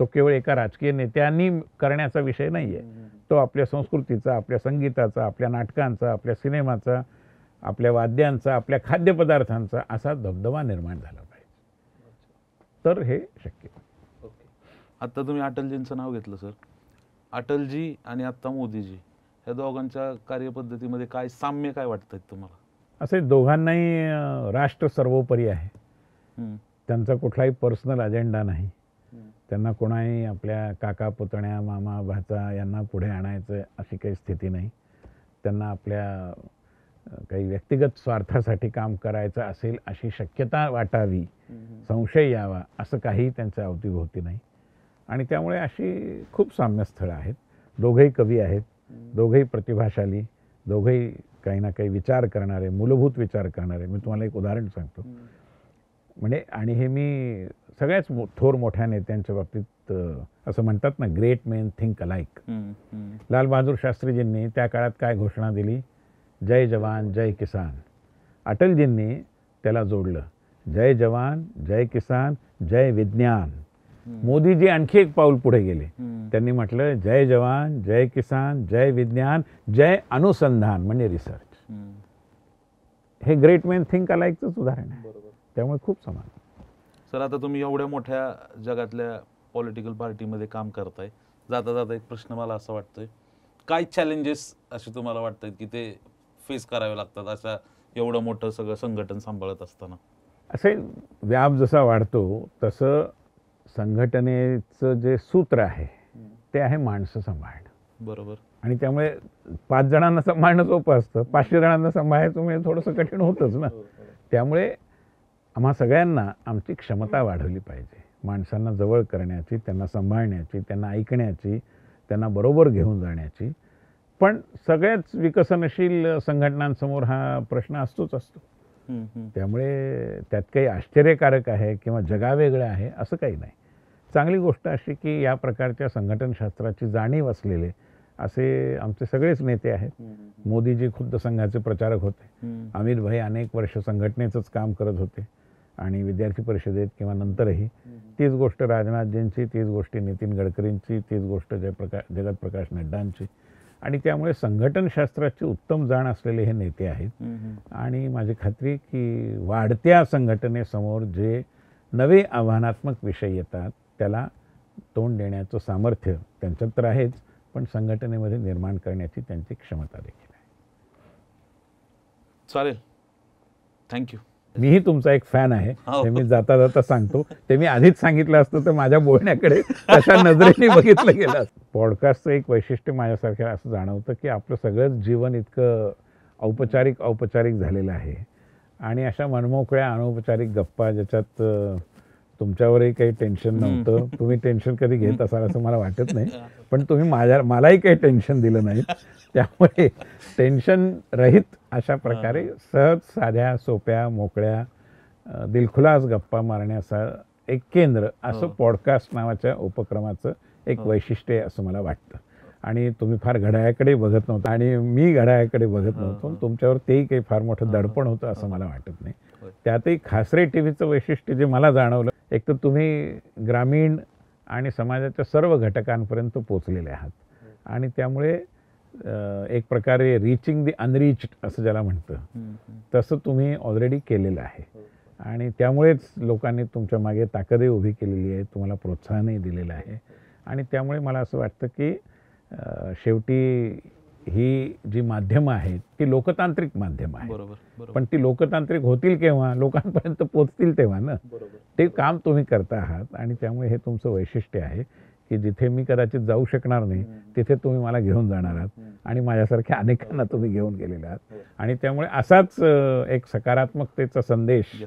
Speaker 2: तो केवळ एका राजकीय नेत्यांनी करण्याचा विषय नाही आहे तो आपल्या संस्कृतीचा आपल्या संगीताचा आपल्या नाटकांचा आपल्या सिनेमाचा आपल्या वाद्यांचा आपल्या खाद्यपदार्थांचा असा दबदबा निर्माण झाला पाहिजे. तर हे शक्य.
Speaker 1: ओके. आत्ता तुम्ही अटलजींचं नाव घेतलं सर. अटलजी आणि आत्ता मोदीजी या दोघांच्या कार्यपद्धतीमध्ये काय साम्य काय वाटतंय तुम्हाला?
Speaker 2: असे दोघांनाही राष्ट्र सर्वोपरी आहे. त्यांचा कुठलाही पर्सनल अजेंडा नाही. त्यांना कोणाही आपल्या काका पुतण्या मामा भाचा यांना पुढे आणायचं अशी काही स्थिती नाही. त्यांना आपल्या काही व्यक्तिगत स्वार्थासाठी काम करायचं असेल अशी शक्यता वाटावी संशय यावा असं काही त्यांच्या अवतीभोवती नाही. आणि त्यामुळे अशी खूप साम्यस्थळं आहेत. दोघंही कवी आहेत. दोघंही प्रतिभाशाली. दोघंही काही ना काही विचार करणारे मूलभूत विचार करणारे. मी तुम्हाला एक उदाहरण सांगतो. म्हणजे आणि हे मी सगळ्याच थोर मोठ्या नेत्यांच्या बाबतीत असं म्हणतात ना ग्रेट मेन थिंक
Speaker 1: हम्म.
Speaker 2: लालबहादूर शास्त्रीजींनी त्या काळात काय घोषणा दिली? जय जवान जय किसान. अटलजींनी त्याला जोडलं. जय जवान जय किसान जय विज्ञान. मोदीजी आणखी एक पाऊल पुढे गेले. त्यांनी म्हटलं जय जवान जय किसान जय विज्ञान जय अनुसंधान. म्हणजे रिसर्च. हे ग्रेट मेन थिंक अलाइकचंच उदाहरण आहे.
Speaker 1: बरोबर.
Speaker 2: त्यामुळे खूप समान
Speaker 1: सर आता तुम्ही एवढ्या मोठ्या जगातल्या पॉलिटिकल पार्टीमध्ये काम करताय. जाता जाता एक प्रश्न मला असा वाटतोय. काय चॅलेंजेस असे तुम्हाला वाटतात की ते फेस करावे लागतात अशा एवढं मोठं सगळं संघटन सांभाळत असताना?
Speaker 2: असे व्याप जसा वाढतो तसं संघटनेचं जे सूत्र आहे ते आहे माणसं सांभाळणं.
Speaker 1: बरोबर.
Speaker 2: आणि त्यामुळे पाच जणांना सांभाळणं सोपं असतं. पाचशे जणांना सांभाळायचं म्हणजे थोडंसं कठीण होतंच ना. त्यामुळे आम्हा सगळ्यांना आमची क्षमता वाढवली पाहिजे. माणसांना जवळ करण्याची त्यांना सांभाळण्याची त्यांना ऐकण्याची त्यांना बरोबर घेऊन जाण्याची. पण सगळ्याच विकसनशील संघटनांसमोर हा प्रश्न असतोच असतो. त्यामुळे त्यात काही आश्चर्यकारक आहे किंवा जगावेगळं आहे असं काही नाही. चांगली गोष्ट अशी की या प्रकारच्या संघटनशास्त्राची जाणीव असलेले असे आमचे सगळेच नेते आहेत. मोदीजी खुद्द संघाचे प्रचारक होते. अमित भाई अनेक वर्ष संघटनेचंच काम करत होते. आणि विद्यार्थी परिषदेत किंवा नंतरही तीच गोष्ट राजनाथजींची तीच गोष्ट नितीन गडकरींची तीच गोष्ट जयप्रकाश जगतप्रकाश नड्डांची. आणि त्यामुळे संघटनशास्त्राची उत्तम जाण असलेले हे नेते आहेत. आणि माझी खात्री की वाढत्या संघटनेसमोर जे नवे आव्हानात्मक विषय येतात त्याला तोंड देण्याचं सामर्थ्य त्यांच्यात तर आहेच पण संघटनेमध्ये निर्माण करण्याची त्यांची क्षमता देखील आहे.
Speaker 1: चालेल. थँक्यू
Speaker 2: मीही तुमचा एक फॅन आहे.
Speaker 1: हो.
Speaker 2: ते मी जाता जाता सांगतो. ते मी आधीच सांगितलं असतं तर माझ्या बोलण्याकडे तशा नजरेने बघितलं गेलं असतं. पॉडकास्टचं एक वैशिष्ट्य माझ्यासारख्या असं जाणवतं की आपलं सगळंच जीवन इतकं औपचारिक औपचारिक झालेलं आहे. आणि अशा मनमोकळ्या अनौपचारिक गप्पा ज्याच्यात तुमच्यावरही काही टेन्शन नव्हतं. तुम्ही टेन्शन कधी घेत असाल असं मला वाटत नाही. पण तुम्ही माझ्या मलाही काही टेन्शन दिलं नाही. त्यामुळे टेन्शन रहित अशा प्रकारे सहज साध्या सोप्या मोकळ्या दिलखुलास गप्पा मारण्याचा एक केंद्र असं. पॉडकास्ट नावाच्या उपक्रमाचं एक. वैशिष्ट्य आहे असं मला वाटतं आणि तुम्ही फार घड्याळाकडे बघत नव्हता आणि मी घड्याळाकडे बघत नव्हतो. तुमच्यावर तेही काही फार मोठं दडपण होतं असं. मला वाटत नाही. त्यातही खासरे टी व्हीचं वैशिष्ट्य जे मला जाणवलं एक तर तुम्ही ग्रामीण आणि समाजाच्या सर्व घटकांपर्यंत पोचलेले आहात आणि त्यामुळे एक प्रकारे रिचिंग दी अनरिच्ड असं ज्याला म्हणतं. तसं तुम्ही ऑलरेडी केलेलं आहे. आणि त्यामुळेच लोकांनी तुमच्या मागे ताकदही उभी केलेली आहे तुम्हाला प्रोत्साहनही दिलेलं आहे. आणि त्यामुळे मला असं वाटतं की शेवटी ही जी माध्यमं आहेत ती लोकतांत्रिक माध्यमं आहेत.
Speaker 1: बरोबर
Speaker 2: पण ती लोकतांत्रिक होतील केव्हा? लोकांपर्यंत पोचतील तेव्हा ना? ते काम तुम्ही करता आहात आणि त्यामुळे हे तुमचं वैशिष्ट्य आहे. की जिथे मी कदाचित जाऊ शकणार नाही तिथे तुम्ही मला घेऊन जाणार आहात. आणि माझ्यासारख्या अनेकांना तुम्ही घेऊन गेलेले आहात.
Speaker 1: हो.
Speaker 2: आणि त्यामुळे असाच एक सकारात्मकतेचा संदेश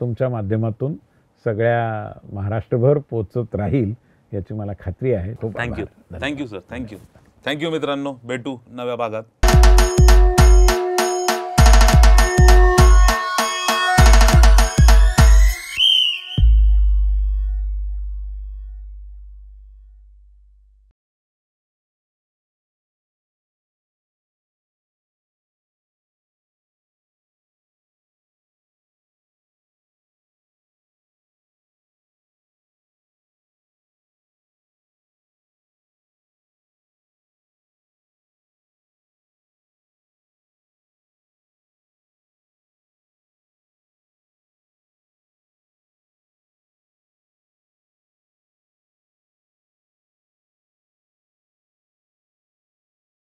Speaker 2: तुमच्या माध्यमातून सगळ्या महाराष्ट्रभर पोचत राहील याची मला खात्री आहे.
Speaker 1: Thank you. Thank you sir thank you thank you मित्रांनो. भेटू नव्या भागात.